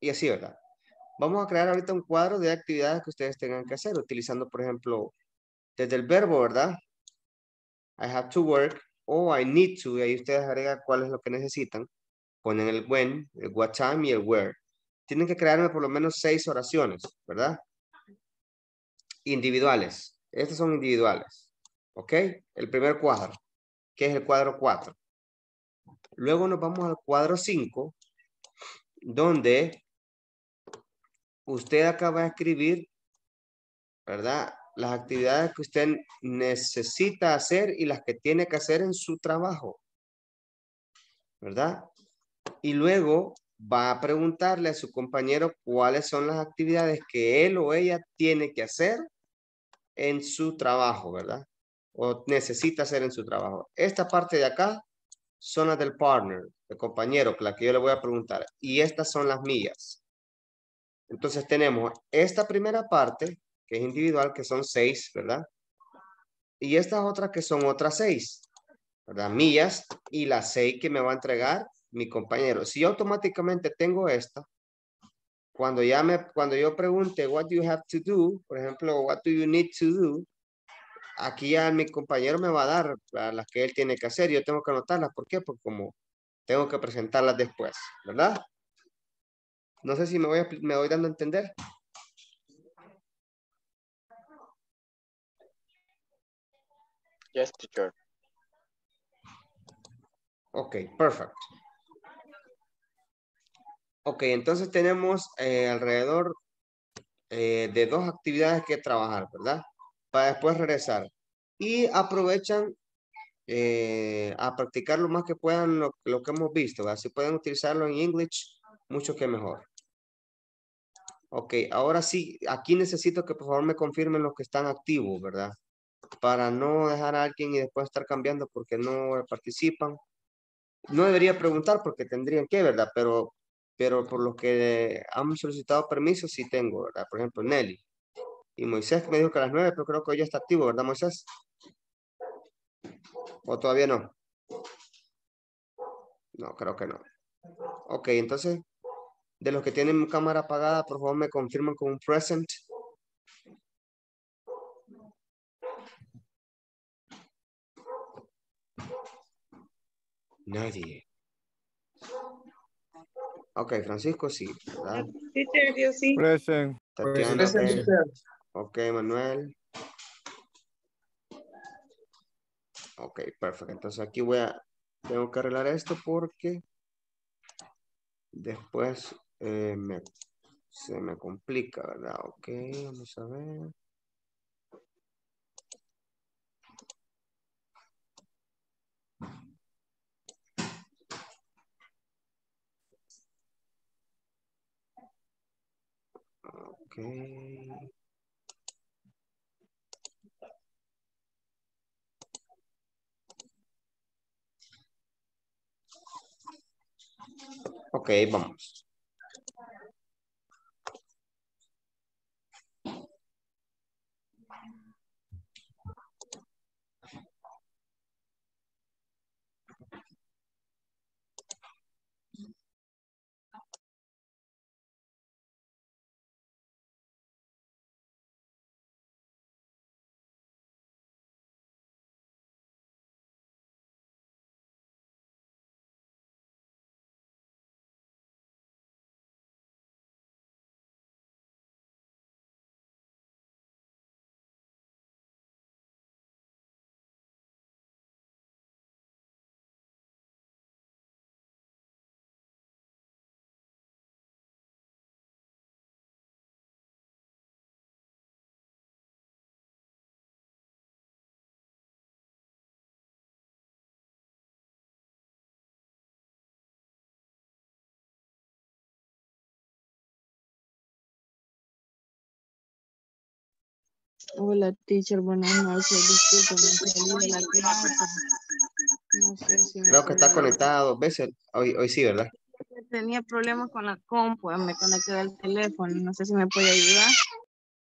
Y así, ¿verdad? Vamos a crear ahorita un cuadro de actividades que ustedes tengan que hacer, utilizando, por ejemplo, desde el verbo, ¿verdad? I have to work o I need to, y ahí ustedes agregan cuál es lo que necesitan. Ponen el when, el what time y el where. Tienen que crearme por lo menos seis oraciones, ¿verdad? Individuales. Estas son individuales. ¿Ok? El primer cuadro, que es el cuadro 4. Luego nos vamos al cuadro 5, donde usted acaba de escribir, ¿verdad? Las actividades que usted necesita hacer y las que tiene que hacer en su trabajo, ¿verdad? Y luego va a preguntarle a su compañero cuáles son las actividades que él o ella tiene que hacer en su trabajo, ¿verdad? O necesita hacer en su trabajo. Esta parte de acá son las del partner, el compañero, que yo le voy a preguntar. Y estas son las mías. Entonces tenemos esta primera parte, que es individual, que son seis, ¿verdad? Y estas otras que son otras seis, ¿verdad? Mías y las seis que me va a entregar mi compañero. Si yo automáticamente tengo esta, cuando ya me, cuando yo pregunte what do you have to do, por ejemplo, what do you need to do, aquí ya mi compañero me va a dar las que él tiene que hacer. Yo tengo que anotarlas. ¿Por qué? Porque como tengo que presentarlas después, ¿verdad? No sé si me voy, me voy dando a entender. Yes, teacher. Ok, perfect. Ok, entonces tenemos eh, alrededor eh, de dos actividades que trabajar, ¿verdad? Para después regresar. Y aprovechan eh, a practicar lo más que puedan lo, lo que hemos visto, ¿verdad? Si pueden utilizarlo en English, mucho que mejor. Ok, ahora sí, aquí necesito que por favor me confirmen los que están activos, ¿verdad? Para no dejar a alguien y después estar cambiando porque no participan. No debería preguntar porque tendrían que, ¿verdad? Pero, pero por los que han solicitado permiso sí tengo, ¿verdad? Por ejemplo, Nelly. Y Moisés me dijo que a las nueve, pero creo que hoy está activo, ¿verdad, Moisés? ¿O todavía no? No, creo que no. Ok, entonces de los que tienen cámara apagada, por favor me confirman con un present. Nadie. Ok, Francisco sí, ¿verdad? Teacher, yo sí. Present. Tatiana, Present, ok. Manuel. Ok, perfecto. Entonces aquí voy a, tengo que arreglar esto porque después eh, me, se me complica, ¿verdad? Ok, vamos a ver. Ok. Ok, vamos. Hola, teacher, buenas noches. Disculpe, me salí de la clase. No sé si Creo que está conectada dos veces. Hoy, hoy sí, ¿verdad? Tenía problemas con la compu, me conecté al teléfono. No sé si me puede ayudar.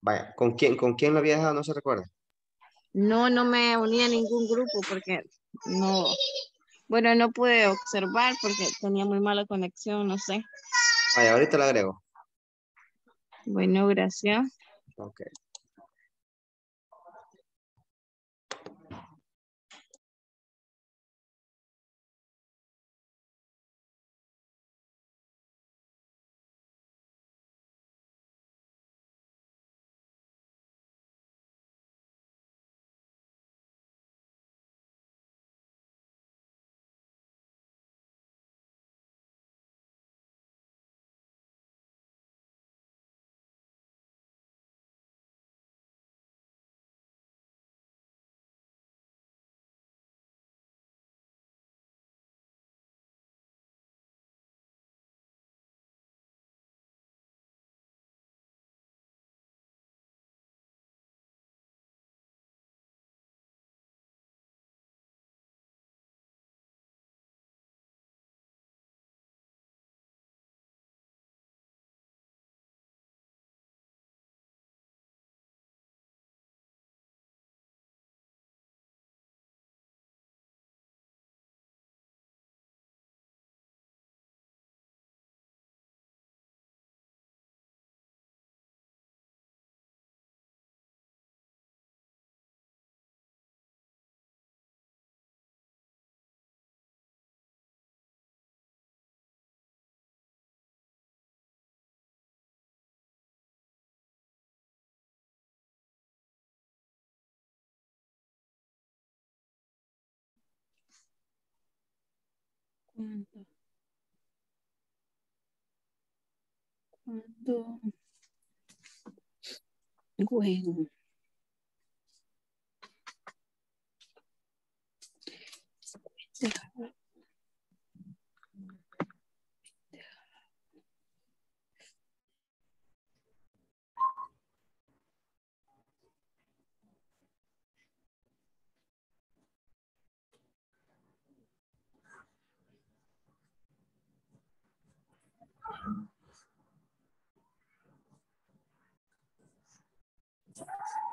Vaya, ¿con quién, con quién lo había dejado? No se recuerda. No, no me uní a ningún grupo porque no, bueno, no pude observar porque tenía muy mala conexión, no sé. Vaya, ahorita le agrego. Bueno, gracias. Quando, quando? Quando quando Jesus.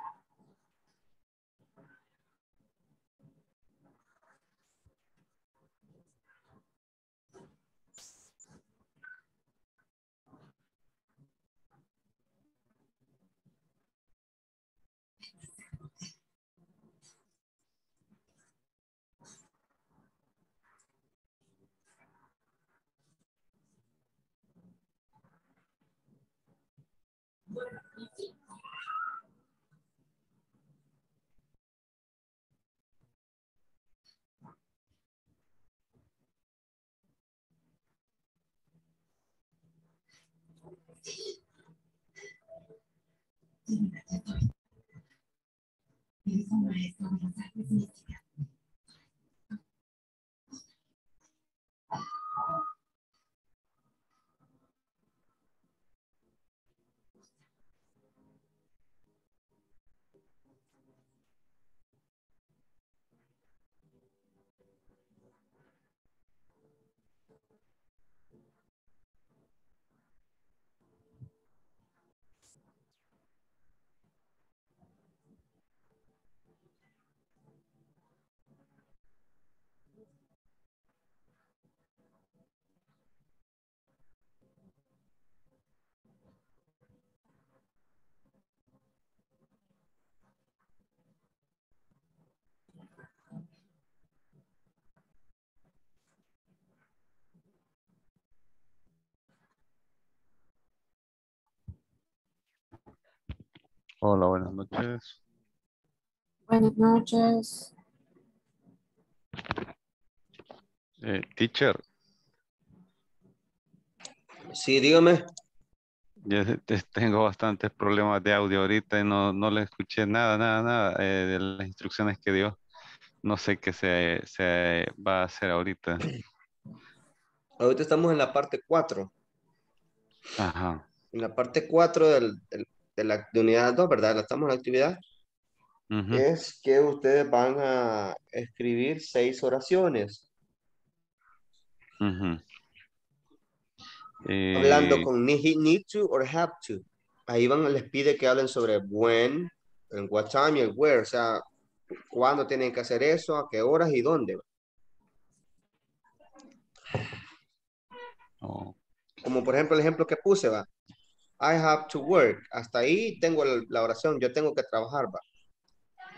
自分たちを問い、その映像を大切てください。Hola, buenas noches. Buenas noches. Eh, teacher, Sí, dígame. te- tengo bastantes problemas de audio ahorita y no, no le escuché nada, nada, nada eh, de las instrucciones que dio. No sé qué se, se va a hacer ahorita. Ahorita estamos en la parte 4. Ajá. En la parte 4 del, del- de la de unidad 2, ¿verdad? Estamos en la actividad. Es que ustedes van a escribir seis oraciones. Hablando Eh, con need, need to or have to. Ahí van, les pide que hablen sobre when, en what time y el where. O sea, cuándo tienen que hacer eso, a qué horas y dónde. oh, Como por ejemplo el ejemplo que puse, va. I have to work. Hasta ahí tengo la oración. Yo tengo que trabajar, va.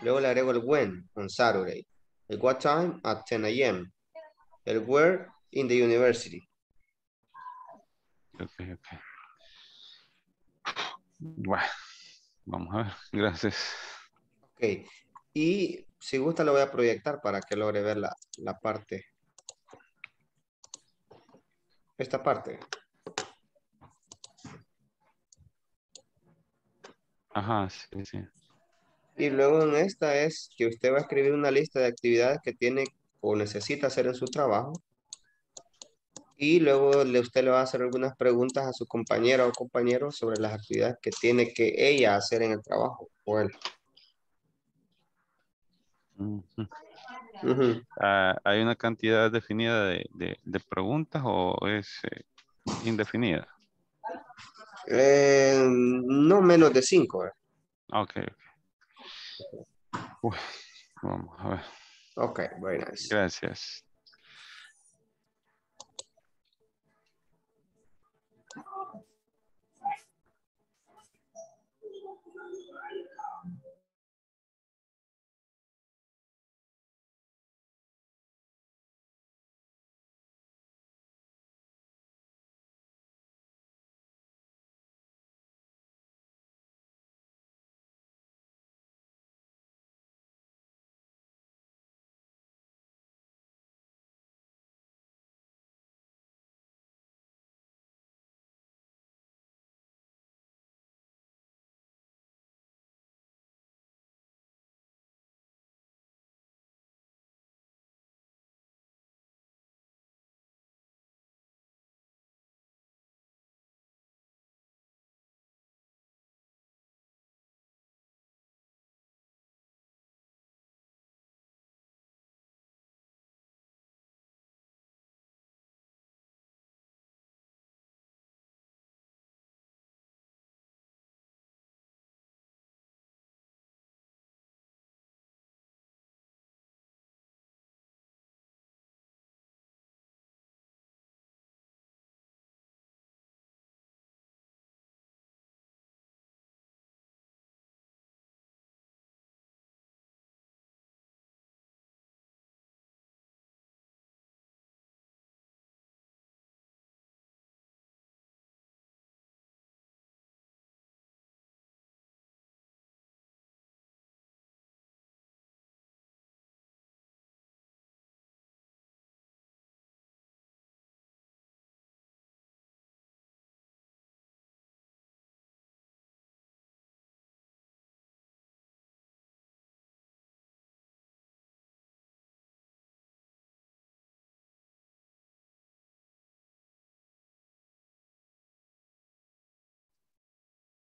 Luego le agrego el when on Saturday. El what time at 10 a.m. El where in the university. ok, ok. Bueno, vamos a ver. Gracias. Ok. Y si gusta lo voy a proyectar para que logre ver la, la parte. Esta parte. Ajá, sí, sí. Y luego en esta es que usted va a escribir una lista de actividades que tiene o necesita hacer en su trabajo. Y luego le, usted le va a hacer algunas preguntas a su compañera o compañero sobre las actividades que tiene que ella hacer en el trabajo o él. Ah, ¿Hay una cantidad definida de, de- de preguntas o es eh, indefinida? Eh, no menos de cinco. eh. Ok, ok. Uy, vamos a ver. Ok, very nice. Gracias.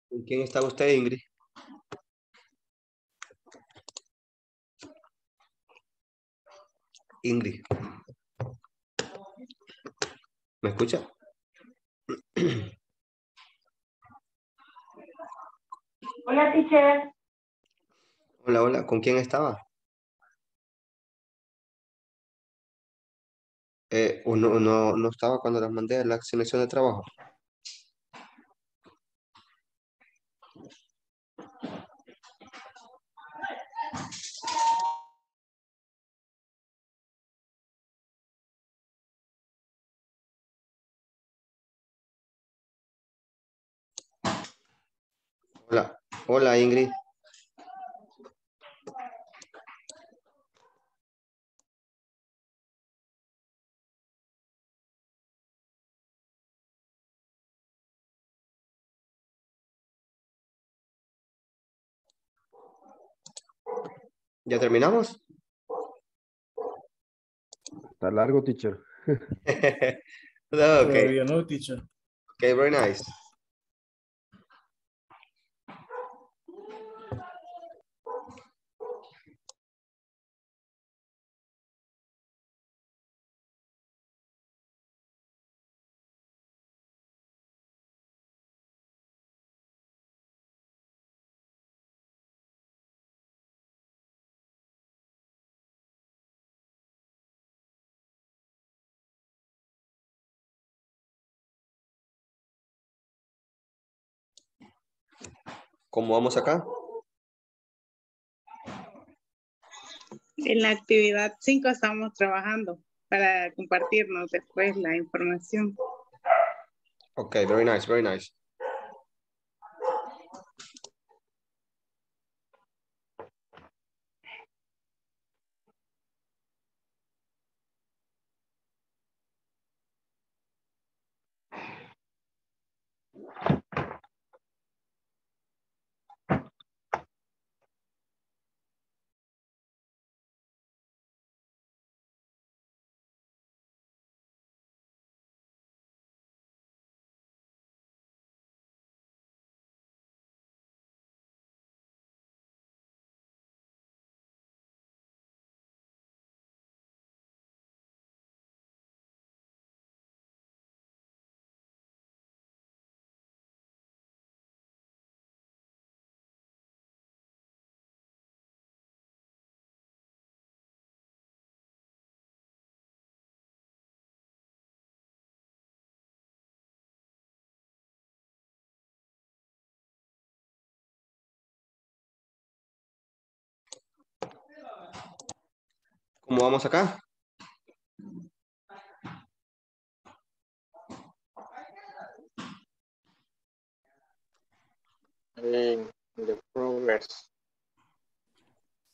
¿Con quién está usted, Ingrid? Ingrid. ¿Me escucha? Hola, teacher. Hola, hola. ¿Con quién estaba? Eh, ¿o no, no, no estaba cuando las mandé a la selección de trabajo? Hola, hola Ingrid. ¿Ya terminamos? Está largo, teacher. No, okay. Todavía no, teacher. Okay, very nice. ¿Cómo vamos acá? En la actividad 5 estamos trabajando para compartirnos después la información. Okay, very nice, very nice. ¿Cómo vamos acá? In the progress.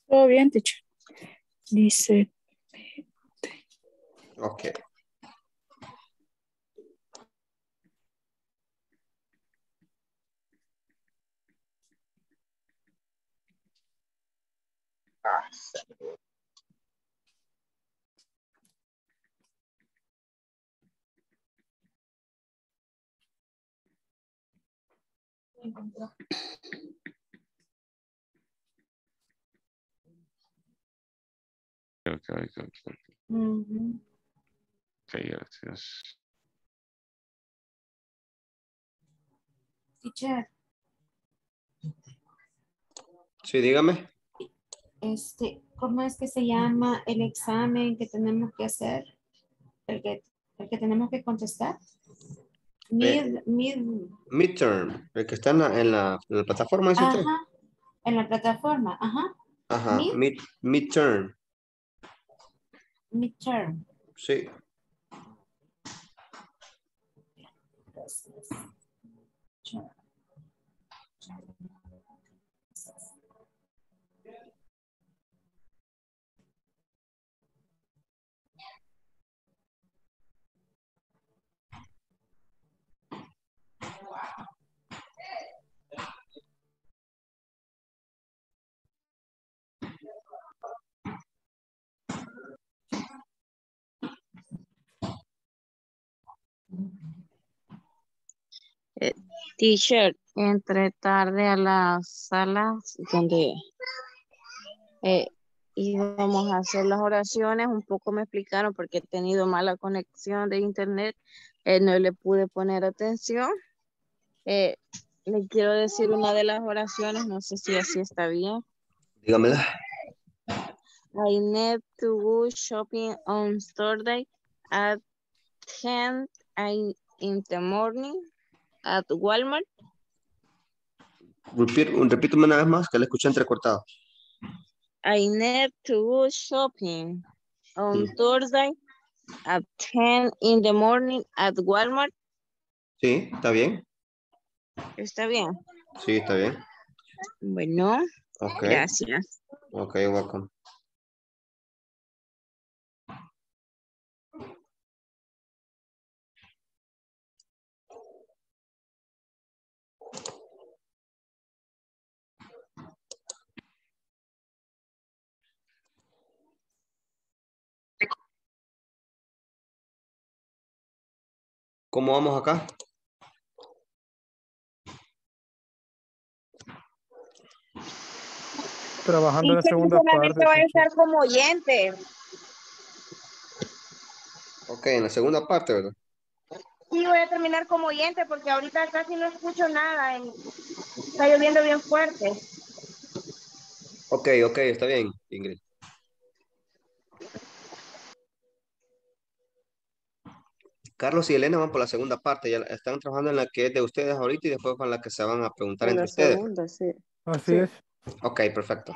Todo bien, teacher. Dice, Okay. Ah, Ok, ok, ok, ok. Ujú. Ok, gracias. Teacher, Sí, dígame. este, ¿cómo es que se llama el examen que tenemos que hacer? El que, el que tenemos que contestar. Mid, mid, Midterm, el que está en la, en la, en la plataforma, ¿es usted? ajá, en la plataforma, ajá, Ajá, Mid- mid, midterm, midterm. sí. Eh, teacher, entré tarde a la sala donde eh, íbamos a hacer las oraciones. Un poco me explicaron porque he tenido mala conexión de internet. eh, no le pude poner atención. Eh, le quiero decir una de las oraciones, no sé si así está bien. Dígamela. I need to go shopping on Saturday at 10 I- in the morning at Walmart. Repeat, repíteme una vez más que le escuché entrecortado. I need to go shopping on Mm. Thursday at 10 in the morning at Walmart. Sí, está bien. ¿Está bien? Sí, está bien. Bueno, Ok. gracias. Ok, welcome. ¿Cómo vamos acá? Trabajando en la segunda solamente parte. va a estar como oyente. Ok, en la segunda parte, ¿verdad? Sí, voy a terminar como oyente porque ahorita casi no escucho nada. en- Está lloviendo bien fuerte. Ok, ok, está bien, Ingrid. Carlos y Elena van por la segunda parte, ya están trabajando en la que es de ustedes ahorita y después con la que se van a preguntar En entre la ustedes. segunda, sí. Así Sí. es. Ok, perfecto.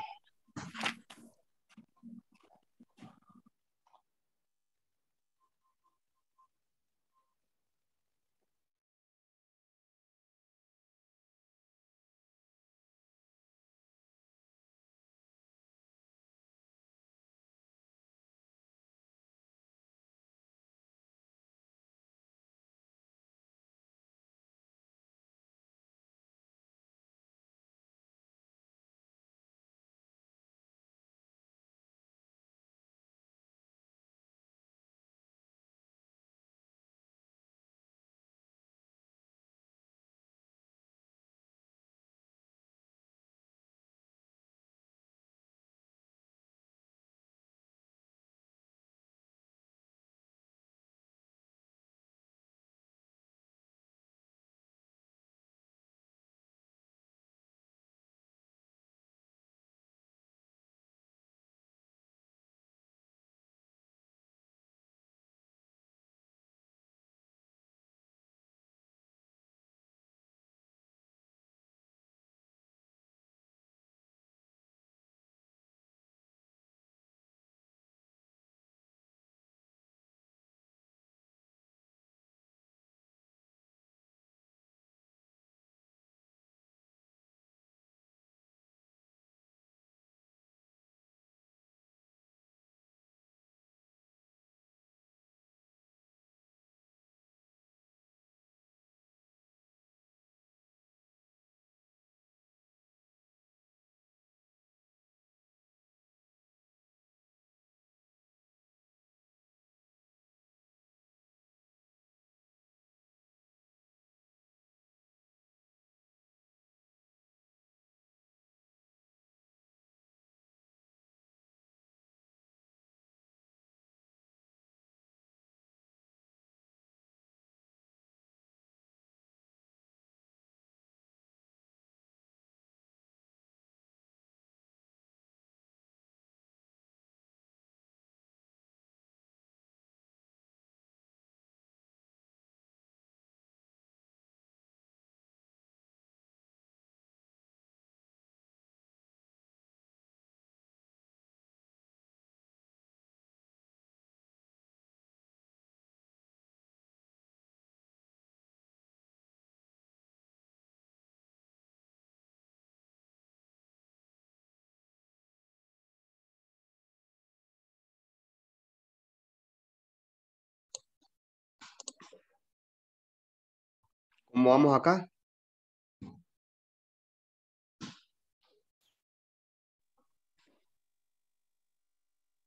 ¿Cómo vamos acá?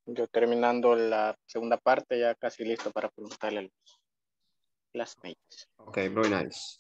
Yo terminando la segunda parte, ya casi listo para preguntarle a los classmates. Ok, very nice.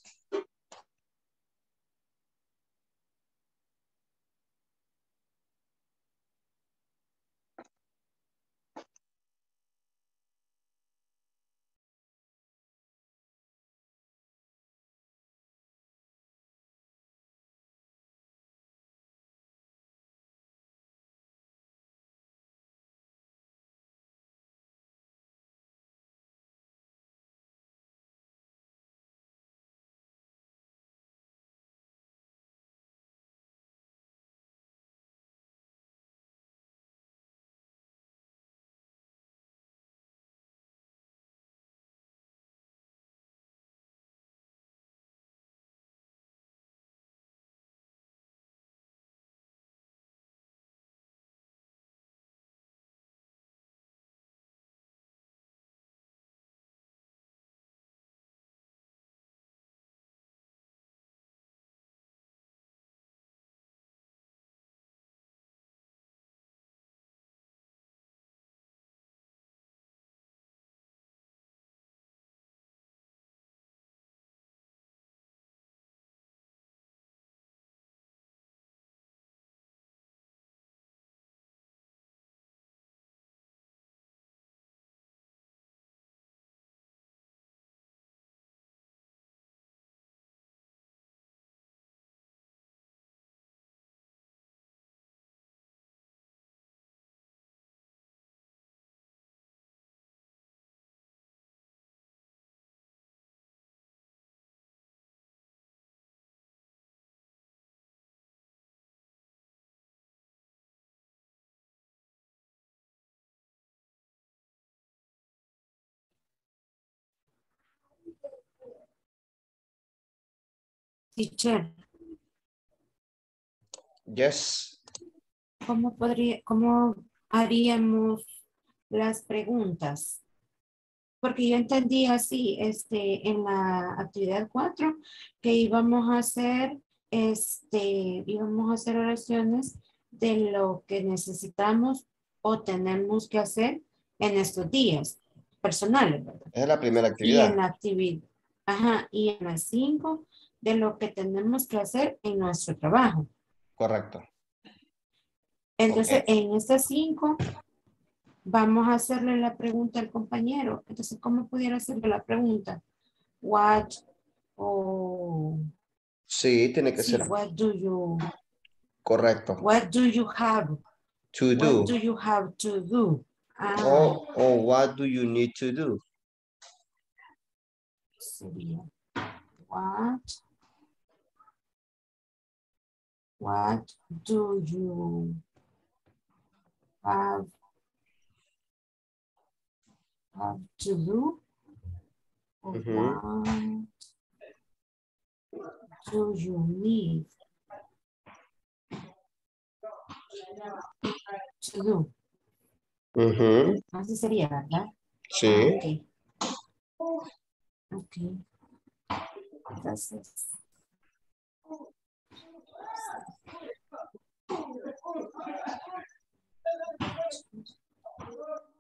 Teacher, Yes. ¿cómo podría, cómo haríamos las preguntas? Porque yo entendí así, este, en la actividad 4, que íbamos a hacer, este, íbamos a hacer oraciones de lo que necesitamos o tenemos que hacer en estos días personales, es la primera Y actividad. en la actividad, ajá, y en las 5, de lo que tenemos que hacer en nuestro trabajo. Correcto. Entonces, Ok. en estas cinco, vamos a hacerle la pregunta al compañero. Entonces, ¿cómo pudiera hacerle la pregunta? What o Sí, tiene que sí, ser what do you correcto. what do you have? To do. What do you have to do? Ah, O, o what do you need to do? sería what what do you have have to do or Ujú. what do you need to do Ujú, así sería verdad Sí. Ah, ok. Ok. Entonces. Thank you.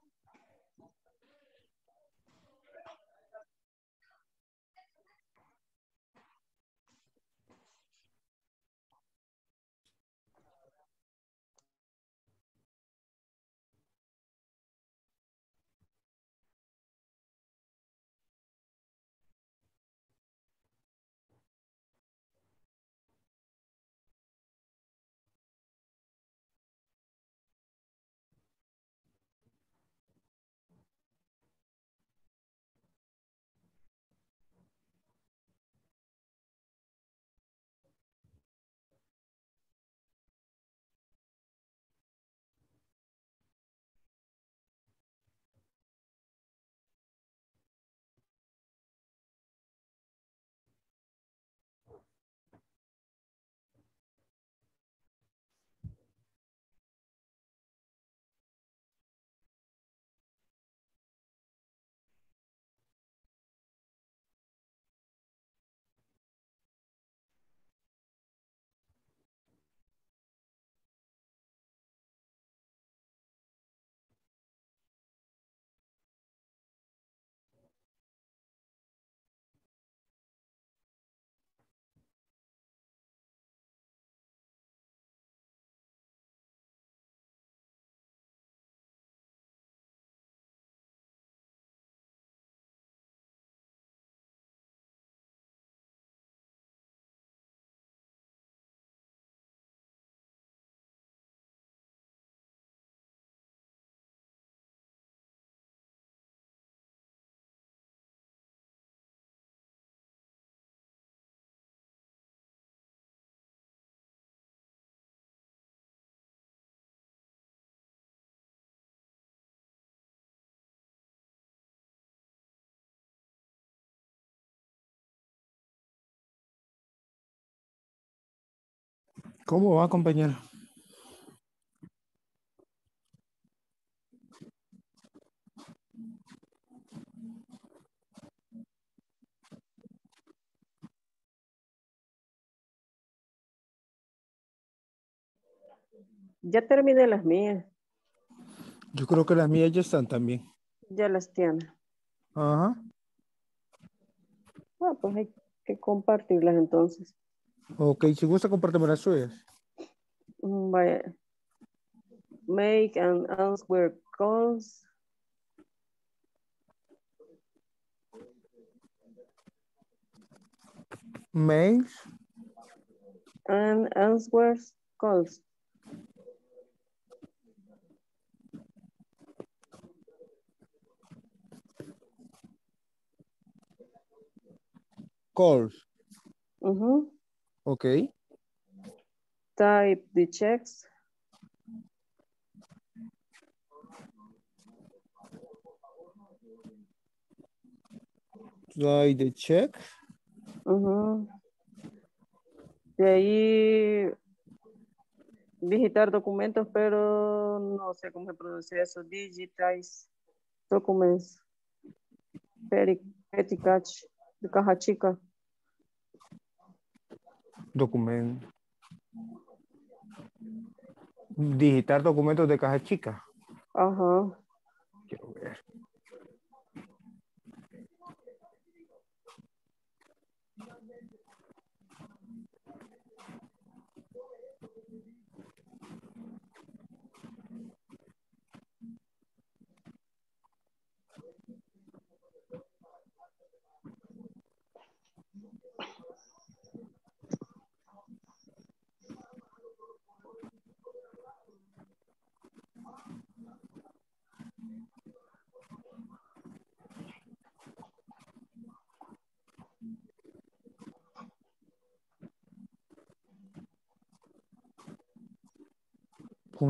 ¿Cómo va, compañero? Ya terminé las mías. Yo creo que las mías ya están también. Ya las tiene. Ajá. Ah, pues hay que compartirlas entonces. Ok, si gusta, compárteme las suyas. Mm, Vaya. Make and answer calls. Mails. And answers calls. Calls. Mhm. Ok. Type the checks. Write the check. Mhm. De ahí digitar documentos, pero no sé cómo se pronuncia eso. Digitize documents. Petty catch, de caja chica. Documento. Digitar documentos de caja chica. Ajá. Quiero ver.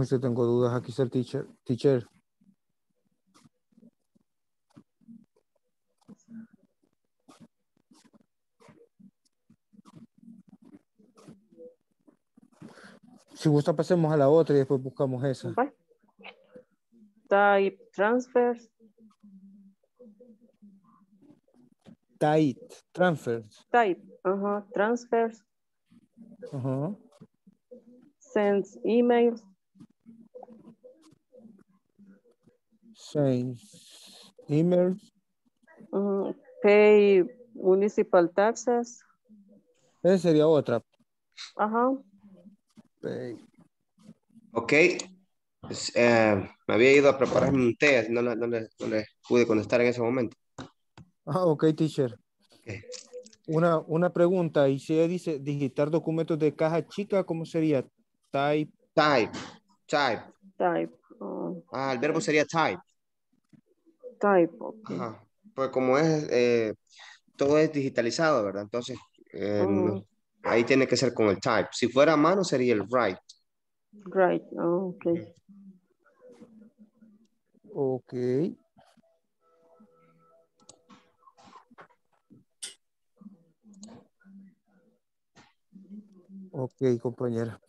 Esto tengo dudas. Aquí está el teacher. Teacher. Si gusta, pasemos a la otra y después buscamos esa. Type transfers. Tight. Transfers. Type. Ajá. Transfers. Ajá. Sends emails. Sends emails. Ujú. Pay municipal taxes. Esa sería otra. Ajá. Pay. Ok. Pues, eh, me había ido a preparar un té, no, le- no le- no le pude contestar en ese momento. Ah, ok, teacher. Una, una pregunta, y si ella dice digitar documentos de caja chica, ¿cómo sería? Type. Type. Type. Type. oh, Ah, el verbo sería type. Ajá. Pues como es, eh, todo es digitalizado, ¿verdad? Entonces, eh, no- Mm. ahí tiene que ser con el type. Si fuera a mano, sería el write. Right. oh, ok. Ok. Ok, compañera.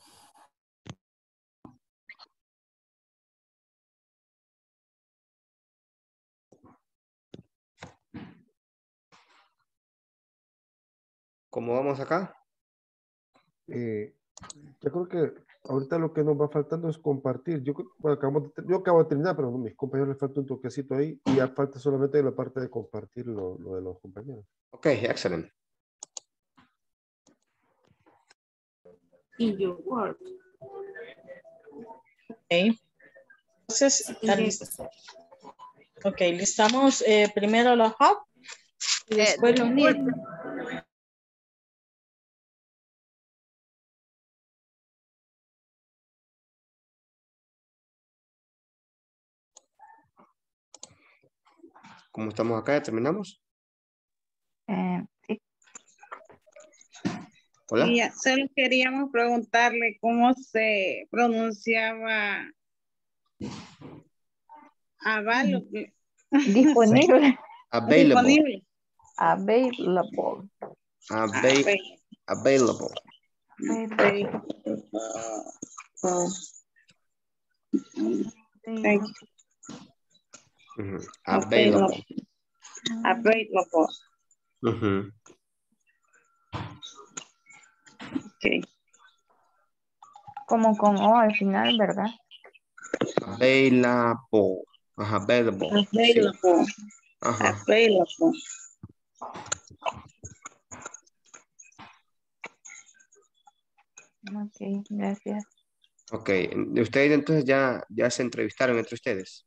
¿Cómo vamos acá? Eh, yo creo que ahorita lo que nos va faltando es compartir. Yo, bueno, acabamos de yo acabo de terminar, pero a mis compañeros les falta un toquecito ahí y ya falta solamente la parte de compartir lo, lo de los compañeros. Ok, excelente. In your work. Ok. Entonces, ¿están listos? Ok, listamos eh, primero los hub y después los need. Como estamos acá, ¿ya terminamos? Eh, sí. Hola. Solo queríamos preguntarle cómo se pronunciaba available. Disponible. Available. Disponible. Available. Ava- available. Thank you. Ujú, Available. Available. Ujú. Okay. Como con O al final, ¿verdad? Available. Ajá, available. sí. Available. Ajá. Available. Ok, gracias. Ok. Ustedes entonces ya, ya se entrevistaron entre ustedes.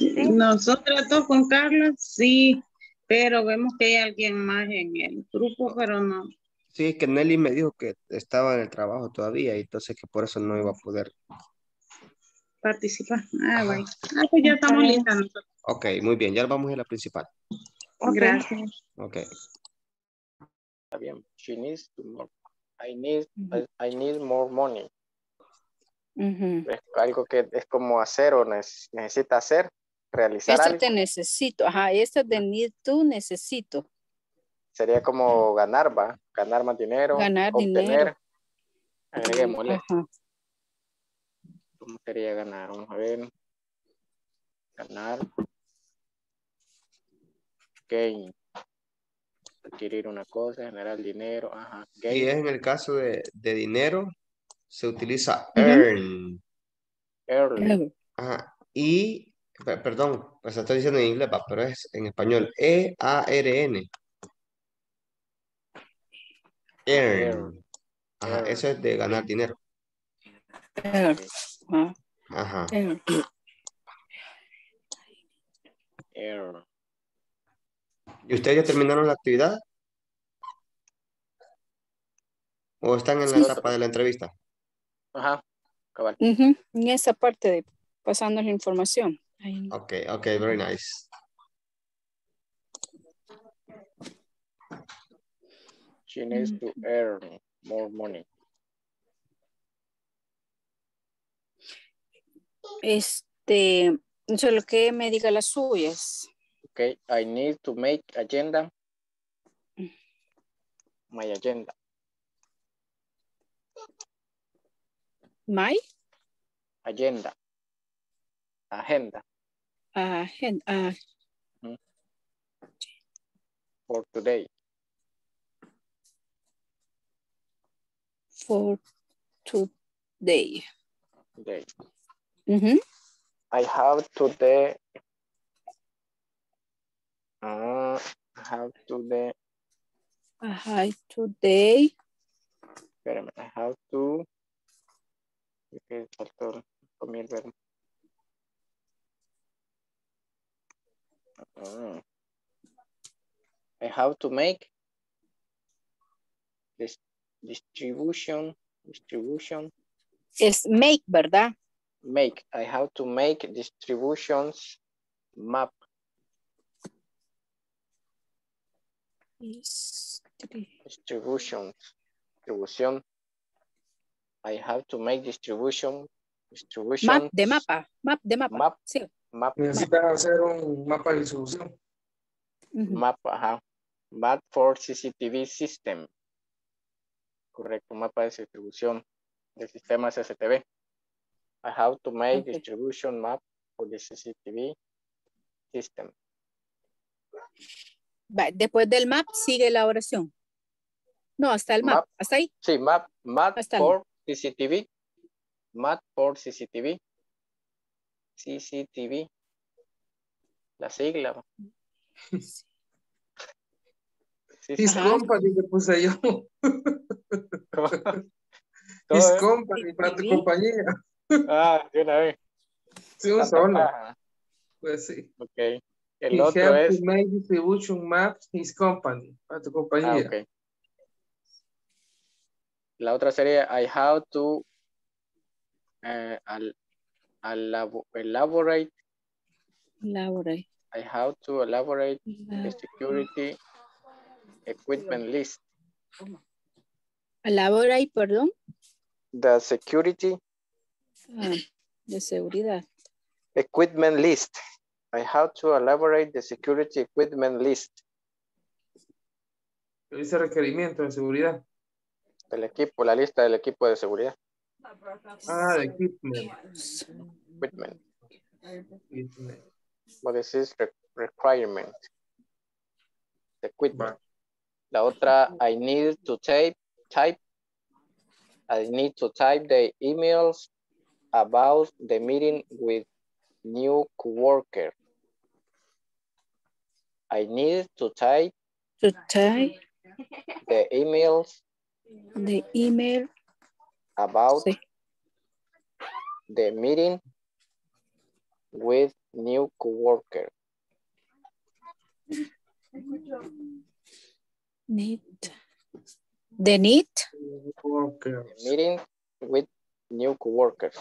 Nosotros dos con Carlos, sí, pero vemos que hay alguien más en el grupo, pero no. Sí, es que Nelly me dijo que estaba en el trabajo todavía y entonces que por eso no iba a poder. Participar. Ah, bueno. Ah, pues ya estamos listas. Ok, muy bien. Ya vamos a la principal. Gracias. Ok. Está bien. She needs to more. I need, I, I need more money. Es algo que es como hacer o neces- necesita hacer, realizar algo. te necesito. Ajá, este de need to necesito. Sería como ganar, va. ganar más dinero, Ganar obtener. dinero. Agreguémosle. Ajá. ¿Cómo sería ganar? Vamos a ver. Ganar. Gain. Adquirir una cosa, generar dinero. Ajá. Y es en el caso de, de dinero, se utiliza earn. Early. Ajá. Y, perdón, sea, estoy diciendo en inglés, pero es en español. E E-A-R-N. Earn. Ajá, Earn. eso es de ganar dinero. Earn. Ah, Ajá. ¿Y ustedes ya terminaron la actividad? ¿O están en la etapa de la entrevista? Ajá. Cabal. En esa parte de pasando la información. Ahí. Ok, ok, very nice. She needs to earn more money. Este, solo que me diga las suyas. Okay. I need to make agenda. My agenda. My Agenda. Agenda. agen- ah, For today. for today. Day. Ujú. I have today. Uh, I have today. Ajá, today. Espérame. I have to. Okay, faltó comí el Mm. I have to make this distribution. Distribution. Es make, ¿verdad? Make. I have to make distributions map. Distri- Distribution. Distribución. I have to make distribution. Distribution. Map de mapa. Map de mapa. Map. Sí. Map. Necesitas hacer un mapa de distribución. Ujú. Map, ajá. Map for CCTV system. Correcto, mapa de distribución del sistema CCTV. I have to make distribution map for the CCTV system. Después del map sigue la oración. No, hasta el map. Map. Hasta ahí. Sí, map, map Hasta for CCTV. Map for CCTV. CCTV. La sigla. Sí, His sí. Company que puse yo. His company para tu compañía. Ah, de una vez. Sí, un Tanta solo. Pues sí. Ok. El He otro have es. to make distribution maps his company para tu Ah, compañía. ok. La otra sería I have to eh, al- elaborate. Laura. I have to elaborate the security equipment list. Y perdón. The security Ah, de seguridad. equipment list. I have to elaborate the security equipment list Dice requerimiento de seguridad. del equipo, la lista del equipo de seguridad. Ah, de equipment. Equipment. Equipment. What is this re- requirement? The equipment. Va. La otra, I need to type, type. I need to type the emails about the meeting with new coworker. I need to type To type the emails the email. About Sí. the meeting with new coworker. Need. The need. Workers. Meeting with new coworkers.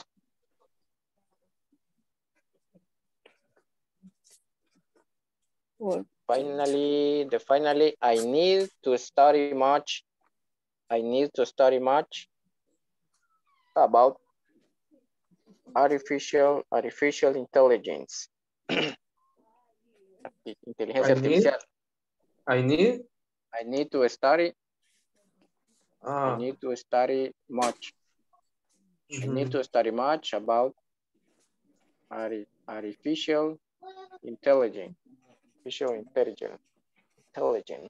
Or Finally, the finally, I need to study much. I need to study much about artificial artificial intelligence. Inteligencia I need- I need I need to study Ah. I need to study much. I need to study much about artificial intelligence. Artificial intelligence. Intelligence.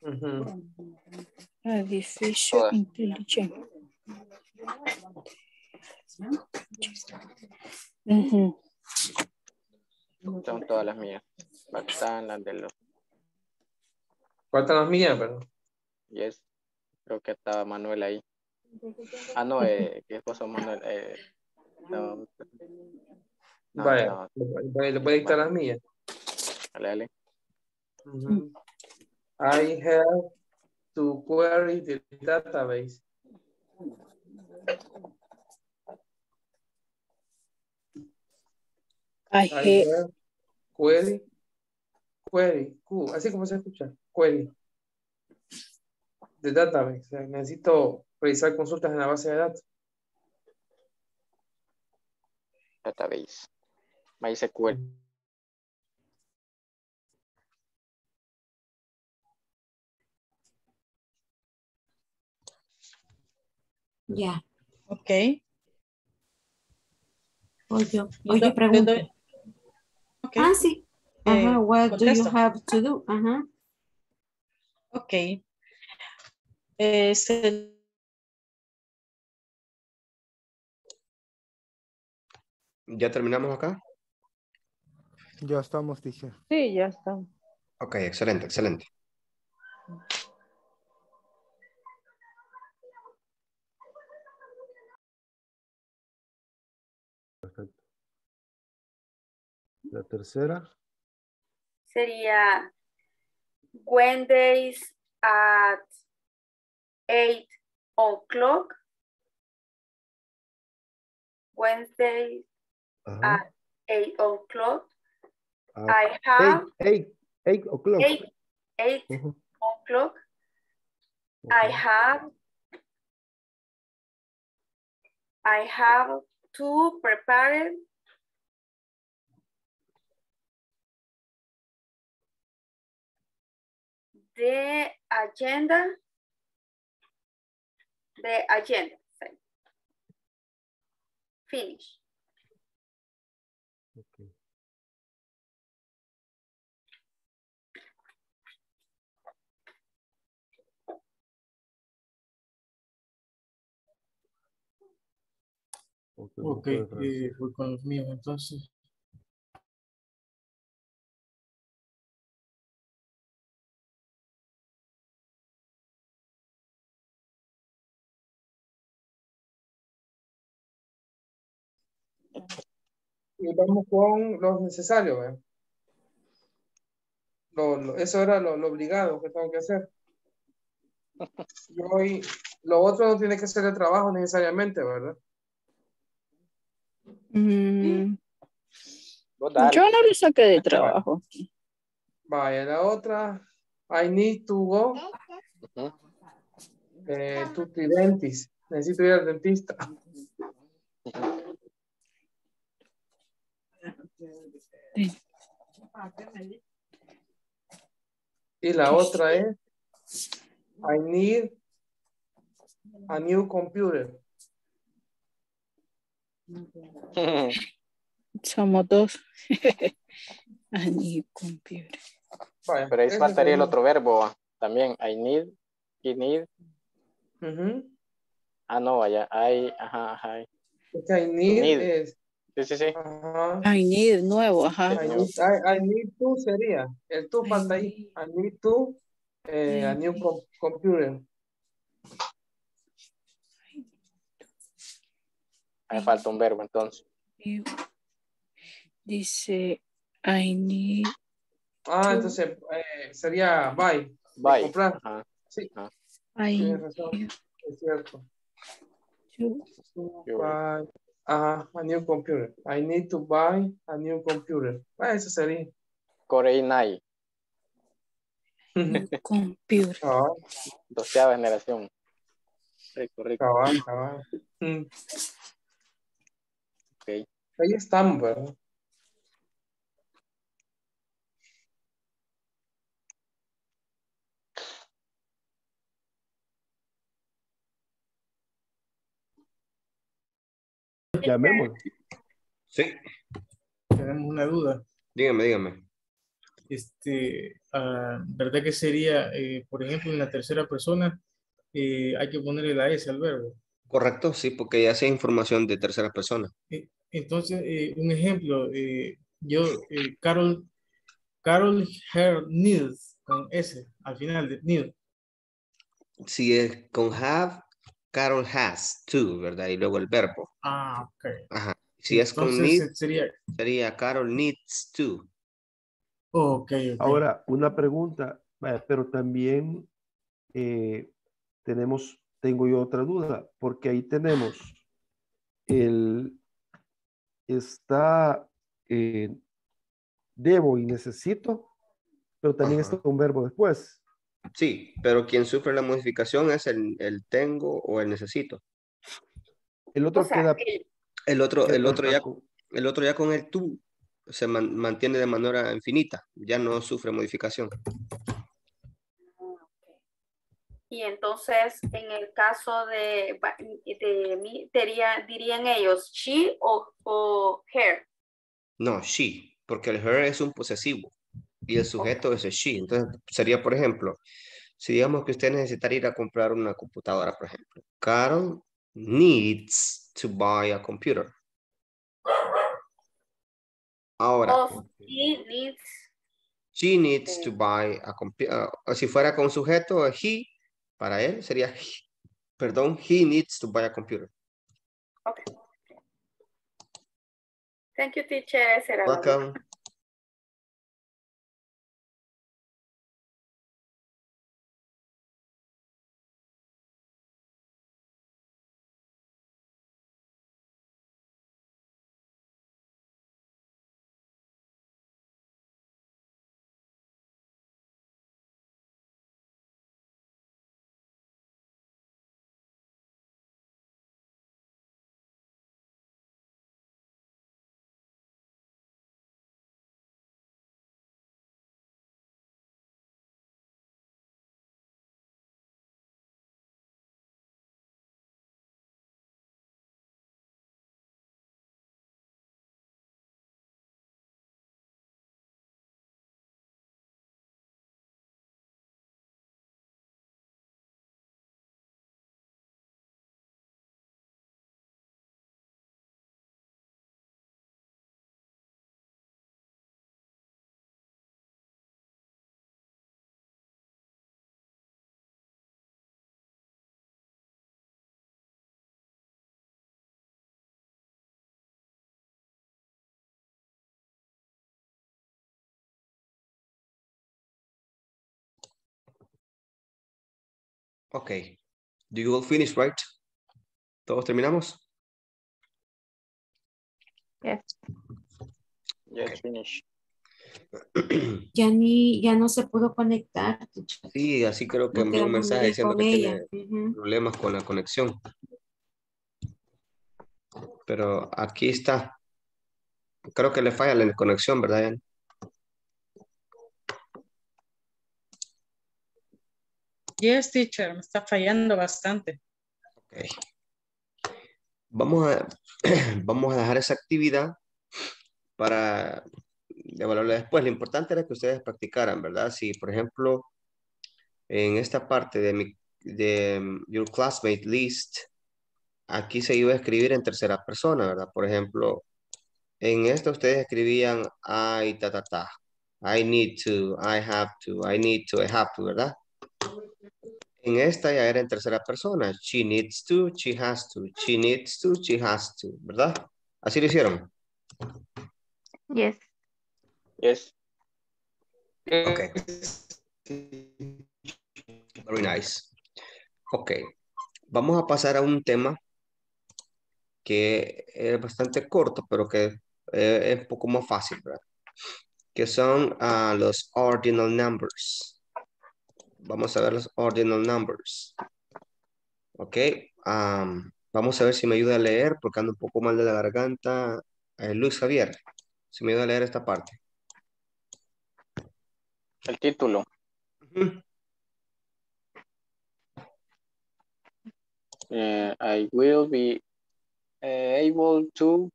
Ujú. Artificial Todas. Intelligence. Ujú. Son todas las mías. Están las de los Faltan las mías, pero. Yes. Creo que estaba Manuel ahí. Ah, no, eh, ¿qué esposo Manuel? Eh, no, no, Vaya, no, le voy- a dictar las mías. dale, dale. Ujú. I have to query the database. I query, query, Q, así como se escucha, query. The database. O sea, necesito realizar consultas en la base de datos. Database. MySQL. Ya. Ok. Hoy yo, Y hoy do- yo pregunto. te doy- ok. Ah, sí. Ajá, Eh, what do you contesto. have to do? Ajá. Ok. Eh, se- ¿Ya terminamos acá? Ya estamos, teacher. Sí, ya está. Ok, excelente, excelente. La tercera. Sería Wednesdays at 8 o'clock. Wednesday Ajá. at 8 o'clock. I have eight, eight, eight o'clock. 8, 8 Ujú. o'clock. I have I have to prepare the agenda the agenda sorry. finish Ok. Ok, Ok, grupo de Francia. eh, voy con los míos entonces. Y vamos con los necesarios. ¿verdad? Lo- lo- eso era lo, lo obligado que tengo que hacer. Yo hoy, lo otro no tiene que ser el trabajo necesariamente, ¿verdad? Mm, yo no le saqué de trabajo. Vaya, la otra, I need to go Ujú. eh, to the dentist. Necesito ir al dentista. Y la otra es, I need a new computer. Somos dos. A new computer. Vaya, Pero ahí faltaría el otro verbo ah, también. I need, he need. Ujú. Ah, no, vaya. I, ajá, I need, Need. es, Sí, sí, sí. ajá. I need nuevo, ajá. I need, I, I need to sería, el to falta ahí. I need to, eh, a new com- computer. Ahí falta un verbo entonces. Dice, I need. Ah, to- entonces eh, sería buy, Bye. comprar. Ajá. Sí, I tienes razón, es cierto. to- To buy, ajá, a new computer. I need to buy a new computer. Ah, eso sería. Coreinai. computer. Cabal, Doceava generación. Rico, rico. cabal, cabal. Mm, Ok. Ahí estamos, ¿verdad? Llamémoslo. Sí, Tenemos una duda. dígame, dígame. Este, ah, ¿verdad que sería, eh, por ejemplo, en la tercera persona, eh, hay que ponerle la S al verbo? Correcto, sí, porque ya sea información de tercera persona. Eh, Entonces, eh, un ejemplo, yo, Carol, Carol her needs, con S al final de need. Si es con have, Carol has to, ¿verdad? Y luego el verbo. Ah, ok. Ajá. Si es con Entonces, need, sería, sería Carol needs to. ok, ok. Ahora, una pregunta, pero también eh, tenemos, tengo yo otra duda, porque ahí tenemos el, está eh, debo y necesito, pero también Ajá. está un verbo después. Sí, pero quien sufre la modificación es el, el tengo o el necesito. El otro O sea, queda, el- El otro, queda el otro ya, con- el otro ya con el tú se man- mantiene de manera infinita, ya no sufre modificación. Y entonces, en el caso de, de mí, diría- dirían ellos, she o, o her. No, she, porque el her es un posesivo y el sujeto es el she. Entonces sería, por ejemplo, si digamos que usted necesitaría ir a comprar una computadora, por ejemplo. Carol needs to buy a computer. Ahora, O she needs, she needs to buy a computer. si fuera con sujeto, he, para él sería, he- perdón, he needs to buy a computer. okay. Thank you, teacher. Welcome. Okay. Do you all finish, right? ¿Todos terminamos? Yes. Yes, finish. Ya ni, ya no se pudo conectar. Sí, así creo que envió un mensaje diciendo que ella. tiene problemas con la conexión. Pero aquí está. Creo que le falla la conexión, ¿verdad, Jan? Yes, teacher, me está fallando bastante. Ok. Vamos a, vamos a dejar esa actividad para evaluarla después. Lo importante era que ustedes practicaran, ¿verdad? Si, por ejemplo, en esta parte de mi de um, your classmate list, aquí se iba a escribir en tercera persona, ¿verdad? Por ejemplo, en esta ustedes escribían I, ta, ta, ta. I need to, I have to, I need to, I have to, ¿verdad? En esta ya era en tercera persona. She needs to, she has to. She needs to, she has to, ¿verdad? Así lo hicieron. Yes. Yes. Ok. Very nice. Ok. Vamos a pasar a un tema que es bastante corto, pero que eh, es un poco más fácil, ¿verdad? Que son ah, los ordinal numbers. Vamos a ver los ordinal numbers. Ok. am, vamos a ver si me ayuda a leer, porque ando un poco mal de la garganta. Eh, Luis Javier, si me ayuda a leer esta parte. El título. Eh, I will be uh, able to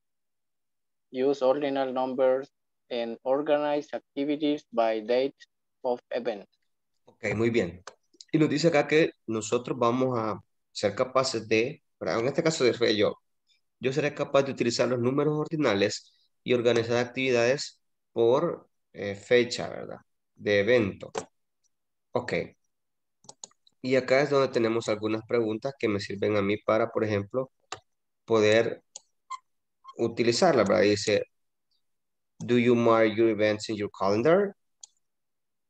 use ordinal numbers and organize activities by date of event. Ok, muy bien. Y nos dice acá que nosotros vamos a ser capaces de, en este caso de yo, yo seré capaz de utilizar los números ordinales y organizar actividades por eh, fecha, ¿verdad? De evento. Ok. Y acá es donde tenemos algunas preguntas que me sirven a mí para, por ejemplo, poder utilizarla, ¿verdad? Dice, do you mark your events in your calendar?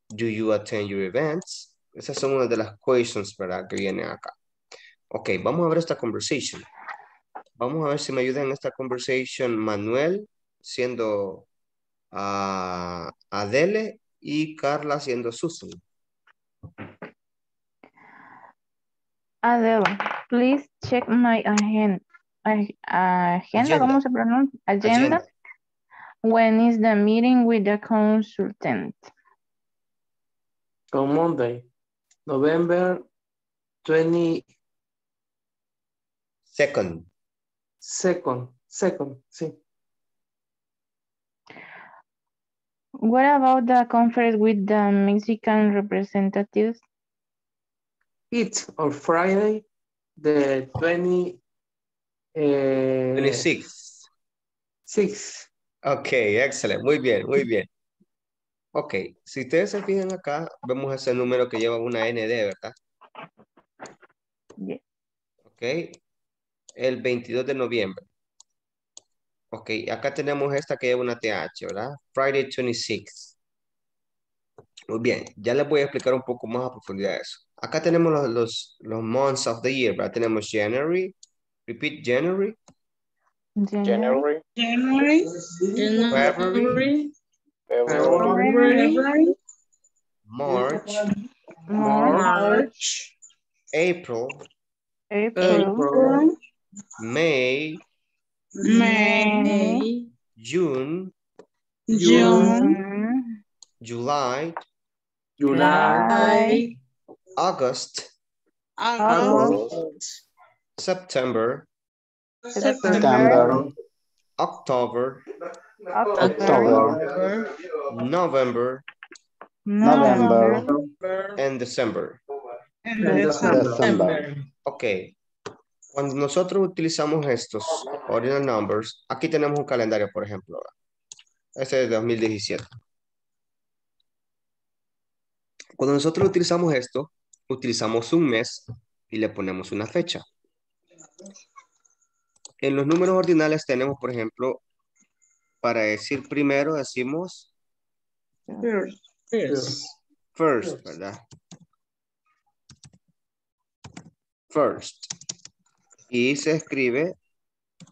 Do you attend your events? Esas son una de las questions, ¿verdad? Que vienen acá. Ok, vamos a ver esta conversation. Vamos a ver si me ayuda en esta conversation Manuel, siendo a Adele, y Carla siendo Susan. Adele, please check my agenda. agenda, Agenda. ¿cómo se pronuncia? Agenda. Agenda. When is the meeting with the consultant? On Monday, November 20 Second. second, second, sí. What about the conference with the Mexican representatives? It's on Friday, the 20 eh, 26. six. Ok, excelente. Muy bien, muy bien. Ok, si ustedes se fijan acá, vemos ese número que lleva una ND, ¿verdad? Yeah. Ok, el 22 de noviembre. Ok, acá tenemos esta que lleva una TH, ¿verdad? Friday 26. Muy bien, ya les voy a explicar un poco más a profundidad eso. Acá tenemos los, los, los months of the year, ¿verdad? Tenemos January, repeat January, January, January, February, February, February, March, March, April, April, May, May, June, June, July, July, August, August, September, September, October, October, November, November, and December. and December. Ok. Cuando nosotros utilizamos estos ordinal numbers, aquí tenemos un calendario, por ejemplo. Este es de 2017. Cuando nosotros utilizamos esto, utilizamos un mes y le ponemos una fecha. En los números ordinales tenemos, por ejemplo, para decir primero decimos First, first, ¿verdad? First. Y se escribe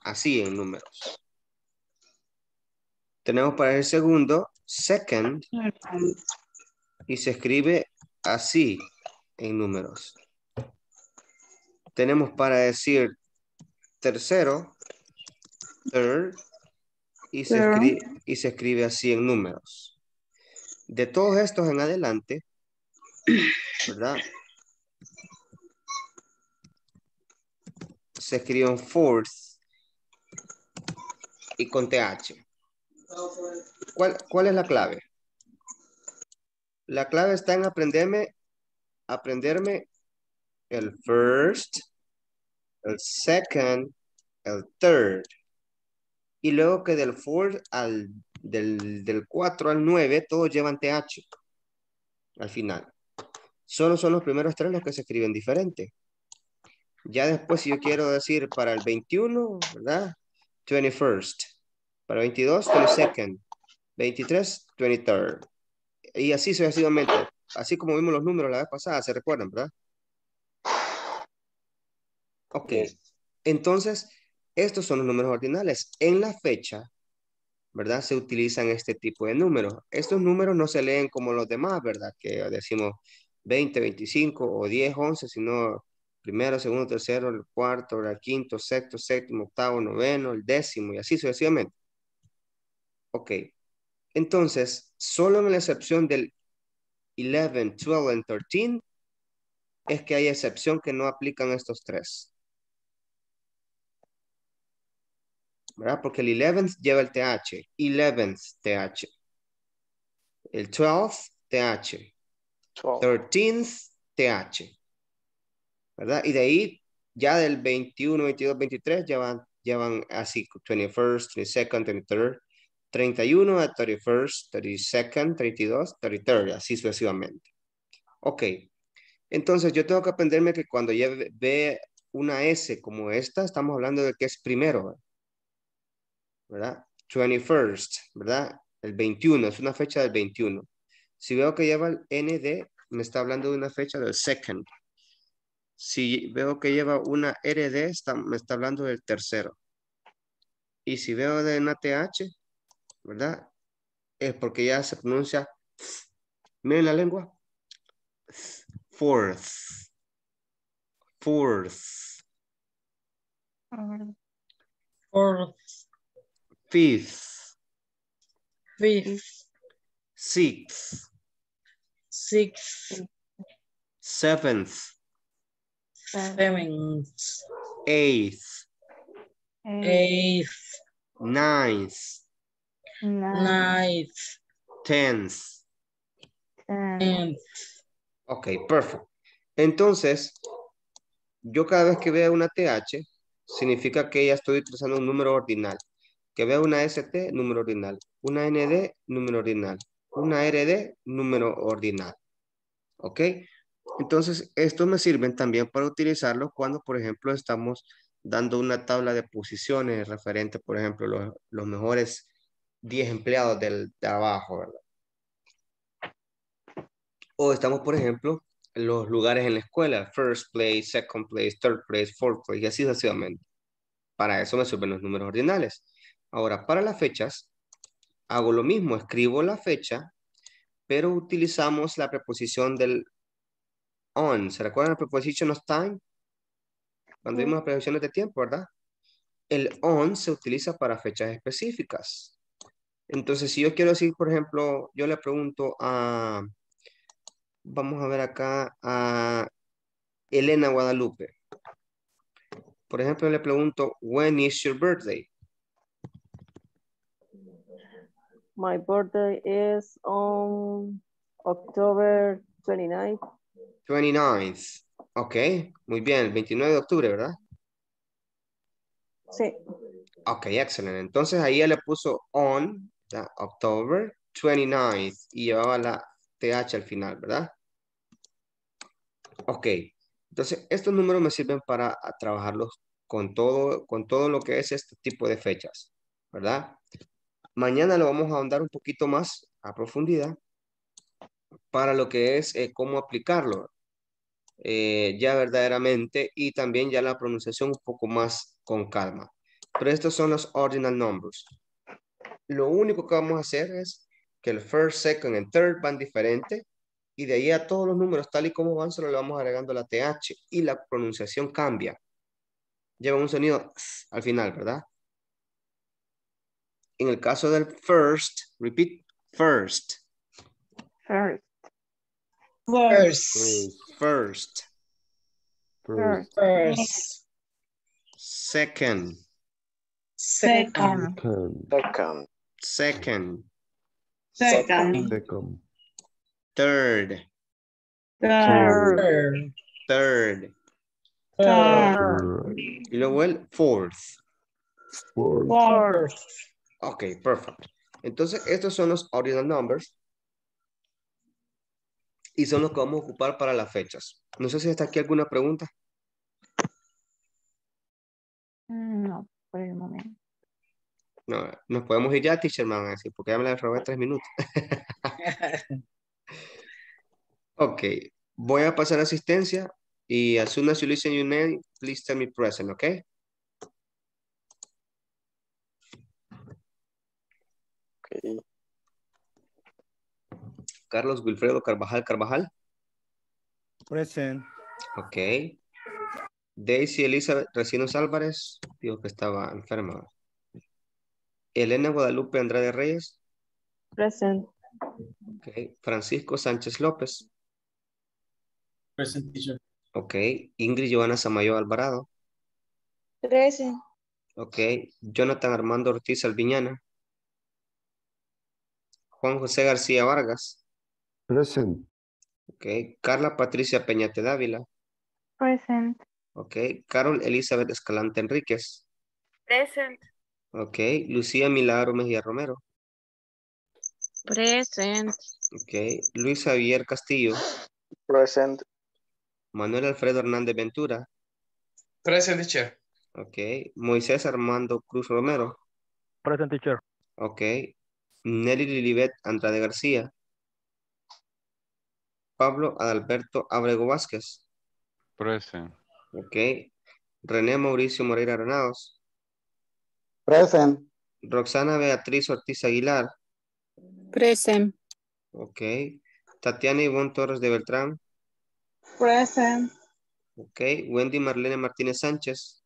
así en números. Tenemos para el segundo, second, y se escribe así en números. Tenemos para decir tercero, third, y se, escribe, y se escribe así en números. De todos estos en adelante, ¿verdad? Se escriben fourth y con TH. ¿Cuál, ¿Cuál es la clave? La clave está en aprenderme, aprenderme el first, el second, el third. Y luego que del fourth al del, del 4 al 9, todos llevan TH al final. Solo son los primeros tres los que se escriben diferente. Ya después, si yo quiero decir para el 21, ¿verdad? 21st. Para el 22, 22nd. 23, 23rd. Y así sucesivamente. Así como vimos los números la vez pasada, ¿se recuerdan, verdad? Ok. Entonces, estos son los números ordinales. En la fecha, ¿verdad? Se utilizan este tipo de números. Estos números no se leen como los demás, ¿verdad? Que decimos 20, 25 o 10, 11, sino primero, segundo, tercero, el cuarto, quinto, sexto, séptimo, octavo, noveno, el décimo y así sucesivamente. Ok. Entonces, solo en la excepción del 11, 12 y 13 es que hay excepción que no aplican estos tres. ¿Verdad? Porque el 11th lleva el TH. 11th, TH. El 12th, TH. 13th, TH. ¿Verdad? Y de ahí, ya del 21, 22, 23, ya van, ya van así, 21st, 22nd, 23rd, 31 a 31st, 32nd, 32, 33rd, así sucesivamente. Ok. Entonces, yo tengo que aprenderme que cuando ya ve- ve una S como esta, estamos hablando de que es primero, ¿verdad? 21st, ¿verdad? El 21, es una fecha del 21. Si veo que lleva el ND, me está hablando de una fecha del second. Si veo que lleva una RD, está, me está hablando del tercero. Y si veo de una TH, ¿verdad? Es porque ya se pronuncia, miren la lengua, fourth, fourth, Fourth, fifth, fifth, sixth, sixth, seventh, seventh, eighth, eighth, ninth, ninth, tenth. tenth. Ok, perfecto. Entonces, yo cada vez que vea una TH, significa que ya estoy utilizando un número ordinal. Que vea una ST, número ordinal. Una ND, número ordinal. Una RD, número ordinal. ¿Ok? Entonces, estos me sirven también para utilizarlo cuando, por ejemplo, estamos dando una tabla de posiciones referente, por ejemplo, los, los mejores 10 empleados del trabajo, ¿verdad? O estamos, por ejemplo, en los lugares en la escuela, first place, second place, third place, fourth place, y así sucesivamente. Para eso me sirven los números ordinales. Ahora, para las fechas, hago lo mismo, escribo la fecha, pero utilizamos la preposición del on. ¿Se recuerdan la preposition of time? Cuando vimos las preposiciones de tiempo, ¿verdad? El on se utiliza para fechas específicas. Entonces, si yo quiero decir, por ejemplo, yo le pregunto a, vamos a ver acá, a Elena Guadalupe. Por ejemplo, le pregunto, when is your birthday? My birthday is on October 29th. 29th. Ok, muy bien, el 29 de octubre, ¿verdad? Sí. Ok, excelente. Entonces ahí ella le puso on, ¿verdad? October 29th y llevaba la TH al final, ¿verdad? Ok, entonces estos números me sirven para trabajarlos con todo, con todo lo que es este tipo de fechas, ¿verdad? Mañana lo vamos a ahondar un poquito más a profundidad para lo que es eh, cómo aplicarlo eh, ya verdaderamente y también ya la pronunciación un poco más con calma. Pero estos son los ordinal numbers. Lo único que vamos a hacer es que el first, second and third van diferente y de ahí a todos los números tal y como van solo le vamos agregando la TH y la pronunciación cambia. Lleva un sonido al final, ¿verdad? En el caso del first, repeat, first. First. First. First. First. First. Second. Second. Second. Second. Second. Second. Third. Third. Third. Third. Y luego el fourth. Fourth. Fourth. Ok, perfecto. Entonces, estos son los ordinal numbers. Y son los que vamos a ocupar para las fechas. No sé si está aquí alguna pregunta. No, por el momento. No, nos podemos ir ya, teacher, me van a decir, porque ya me la robé tres minutos. ok, voy a pasar asistencia y as soon as you listen your name, please tell me present, ok? Okay. Carlos Wilfredo Carvajal Carvajal. Present. Ok. Daisy Elizabeth Recinos Álvarez, dijo que estaba enferma. Elena Guadalupe Andrade Reyes. Present. Ok. Francisco Sánchez López. Present teacher. Ok. Ingrid Joana Samayo Alvarado. Present. Ok. Jonathan Armando Ortiz Alviñana. Juan José García Vargas. Present. Ok. Carla Patricia Peñate Dávila. Present. Ok. Carol Elizabeth Escalante Enríquez. Present. Ok. Lucía Milagro Mejía Romero. Present. Ok. Luis Javier Castillo. Present. Manuel Alfredo Hernández Ventura. Present, teacher. Ok. Moisés Armando Cruz Romero. Present teacher. Ok. Nelly Lilibet Andrade García. Pablo Adalberto Abrego Vázquez. Present. Ok. René Mauricio Moreira Granados. Present. Roxana Beatriz Ortiz Aguilar. Present. Ok. Tatiana Ivonne Torres de Beltrán. Present. Ok. Wendy Marlene Martínez Sánchez.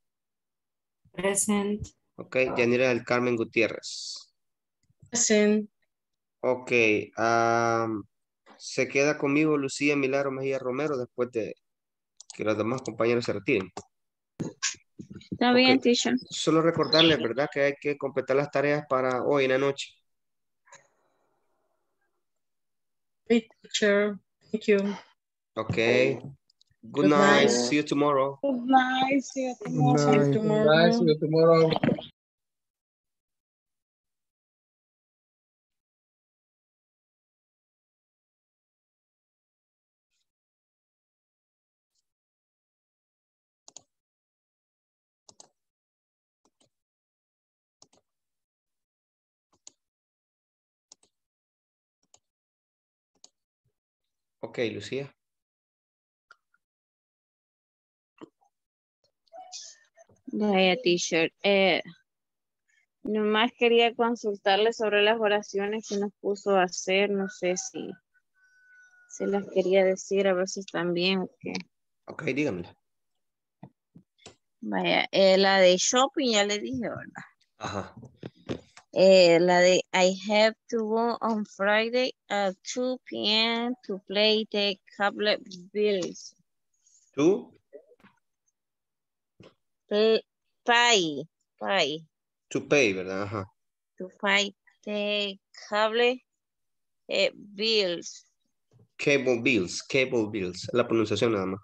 Present. Ok. Yanira del Carmen Gutiérrez. Present. Ok. am, se queda conmigo Lucía Milagro Mejía Romero después de que los demás compañeros se retiren. Está bien, teacher. Solo recordarles, ¿verdad? Que hay que completar las tareas para hoy en la noche. Great teacher. Thank you. Ok. Good, Good night. night. See you tomorrow. Good night. See you tomorrow. See you tomorrow. Bye, see you tomorrow. Ok, Lucía. Vaya, teacher. Eh, nomás quería consultarle sobre las oraciones que nos puso a hacer. No sé si se las quería decir, a ver si están bien o qué. Ok, dígamela. Vaya, eh, la de shopping ya le dije, ¿verdad? Ajá. Eh, la de I have to go on Friday at 2 p.m. to play the cable bills. ¿Tú? Pay, pay, To pay, ¿verdad? Ajá. to pay the cable eh, bills, Cable bills, cable bills. La pronunciación nada más.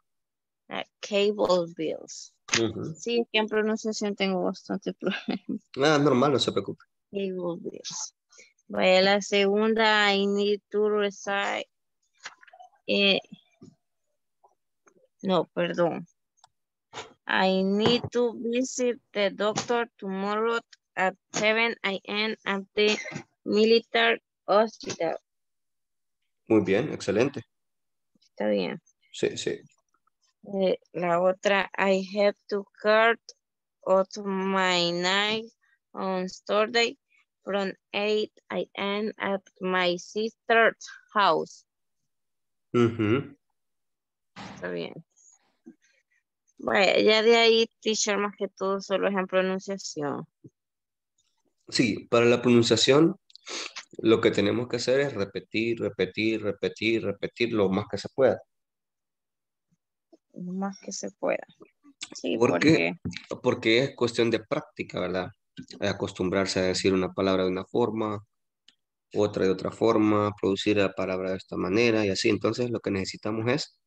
uh, cable bills. Ujú. Sí, que en pronunciación tengo bastante problema. Ah, normal, no se preocupe. Cable bills. Vaya, la segunda, I need to reside. Eh, no, perdón. I need to visit the doctor tomorrow at 7 a.m. at the military hospital. Muy bien, excelente. Está bien. Sí, sí. Eh, la otra, I have to cut out my knife on Saturday from 8 a.m. at my sister's house. Ujú. Está bien. Bueno, ya de ahí, teacher, más que todo, solo es en pronunciación. Sí, para la pronunciación, lo que tenemos que hacer es repetir, repetir, repetir, repetir lo más que se pueda. Lo más que se pueda. Sí, Porque, porque porque es cuestión de práctica, ¿verdad? Acostumbrarse a decir una palabra de una forma, otra de otra forma, producir la palabra de esta manera y así. Entonces, lo que necesitamos es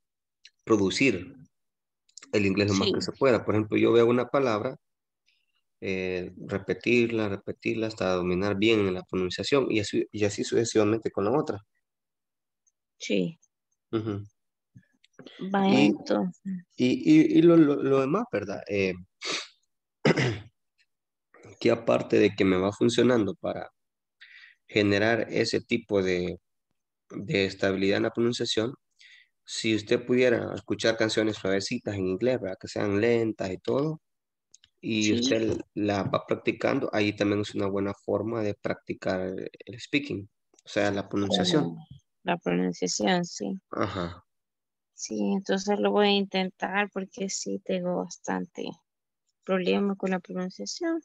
producir el inglés lo más que se pueda. Por ejemplo, yo veo una palabra, eh, repetirla, repetirla hasta dominar bien la pronunciación y así, y así sucesivamente con la otra. sí. Y, entonces. y, y- y lo, lo- lo demás, ¿verdad? Eh, que aparte de que me va funcionando para generar ese tipo de, de estabilidad en la pronunciación, si usted pudiera escuchar canciones suavecitas en inglés, ¿verdad? Que sean lentas y todo, y Sí. usted la va practicando, ahí también es una buena forma de practicar el speaking, o sea, la pronunciación. La pronunciación, sí. Ajá. Sí, entonces lo voy a intentar porque sí tengo bastante problema con la pronunciación,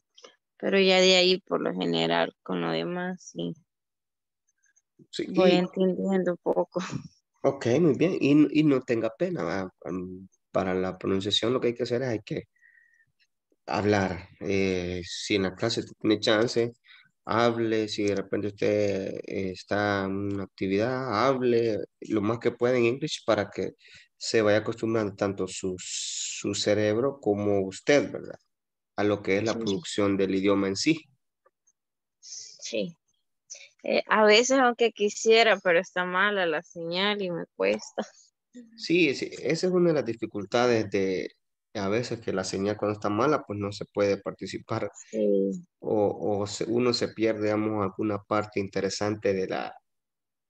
pero ya de ahí por lo general con lo demás sí Sí, voy y- entendiendo poco. Ok, muy bien. Y, y no tenga pena. Am, Para la pronunciación lo que hay que hacer es hay que hablar. Eh, si en la clase tiene chance, hable. Si de repente usted eh, está en una actividad, hable lo más que pueda en inglés para que se vaya acostumbrando tanto su, su cerebro como usted, ¿verdad? A lo que es la Sí. producción del idioma en sí. Sí. Eh, a veces aunque quisiera, pero está mala la señal y me cuesta. Sí, sí, esa es una de las dificultades de a veces que la señal cuando está mala, pues no se puede participar Sí. o, o se- uno se pierde, digamos, alguna parte interesante de la,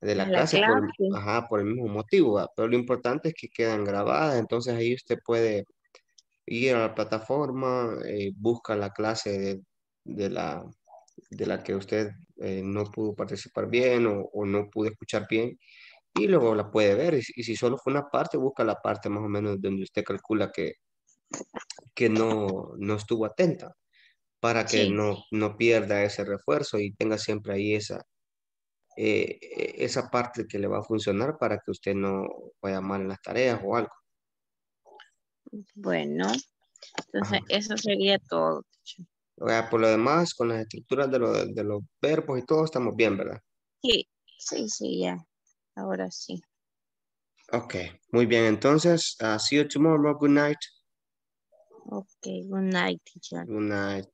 de la la clase por, clase. ajá, por el mismo motivo, ¿va? Pero lo importante es que quedan grabadas, entonces ahí usted puede ir a la plataforma, eh, busca la clase de, de la, de la que usted eh, no pudo participar bien o, o no pudo escuchar bien y luego la puede ver. Y, si y si solo fue una parte, busca la parte más o menos donde usted calcula que, que no, no estuvo atenta para que Sí. no, no pierda ese refuerzo y tenga siempre ahí esa, eh, eh, esa parte que le va a funcionar para que usted no vaya mal en las tareas o algo. Bueno, entonces Ajá. eso sería todo. teacher. O sea, por lo demás, con las estructuras de, lo- de los verbos y todo, estamos bien, ¿verdad? Sí, sí, sí, ya. Ahora sí. Ok, muy bien. Entonces, uh, see you tomorrow. Good night. Ok, good night, teacher. Good night.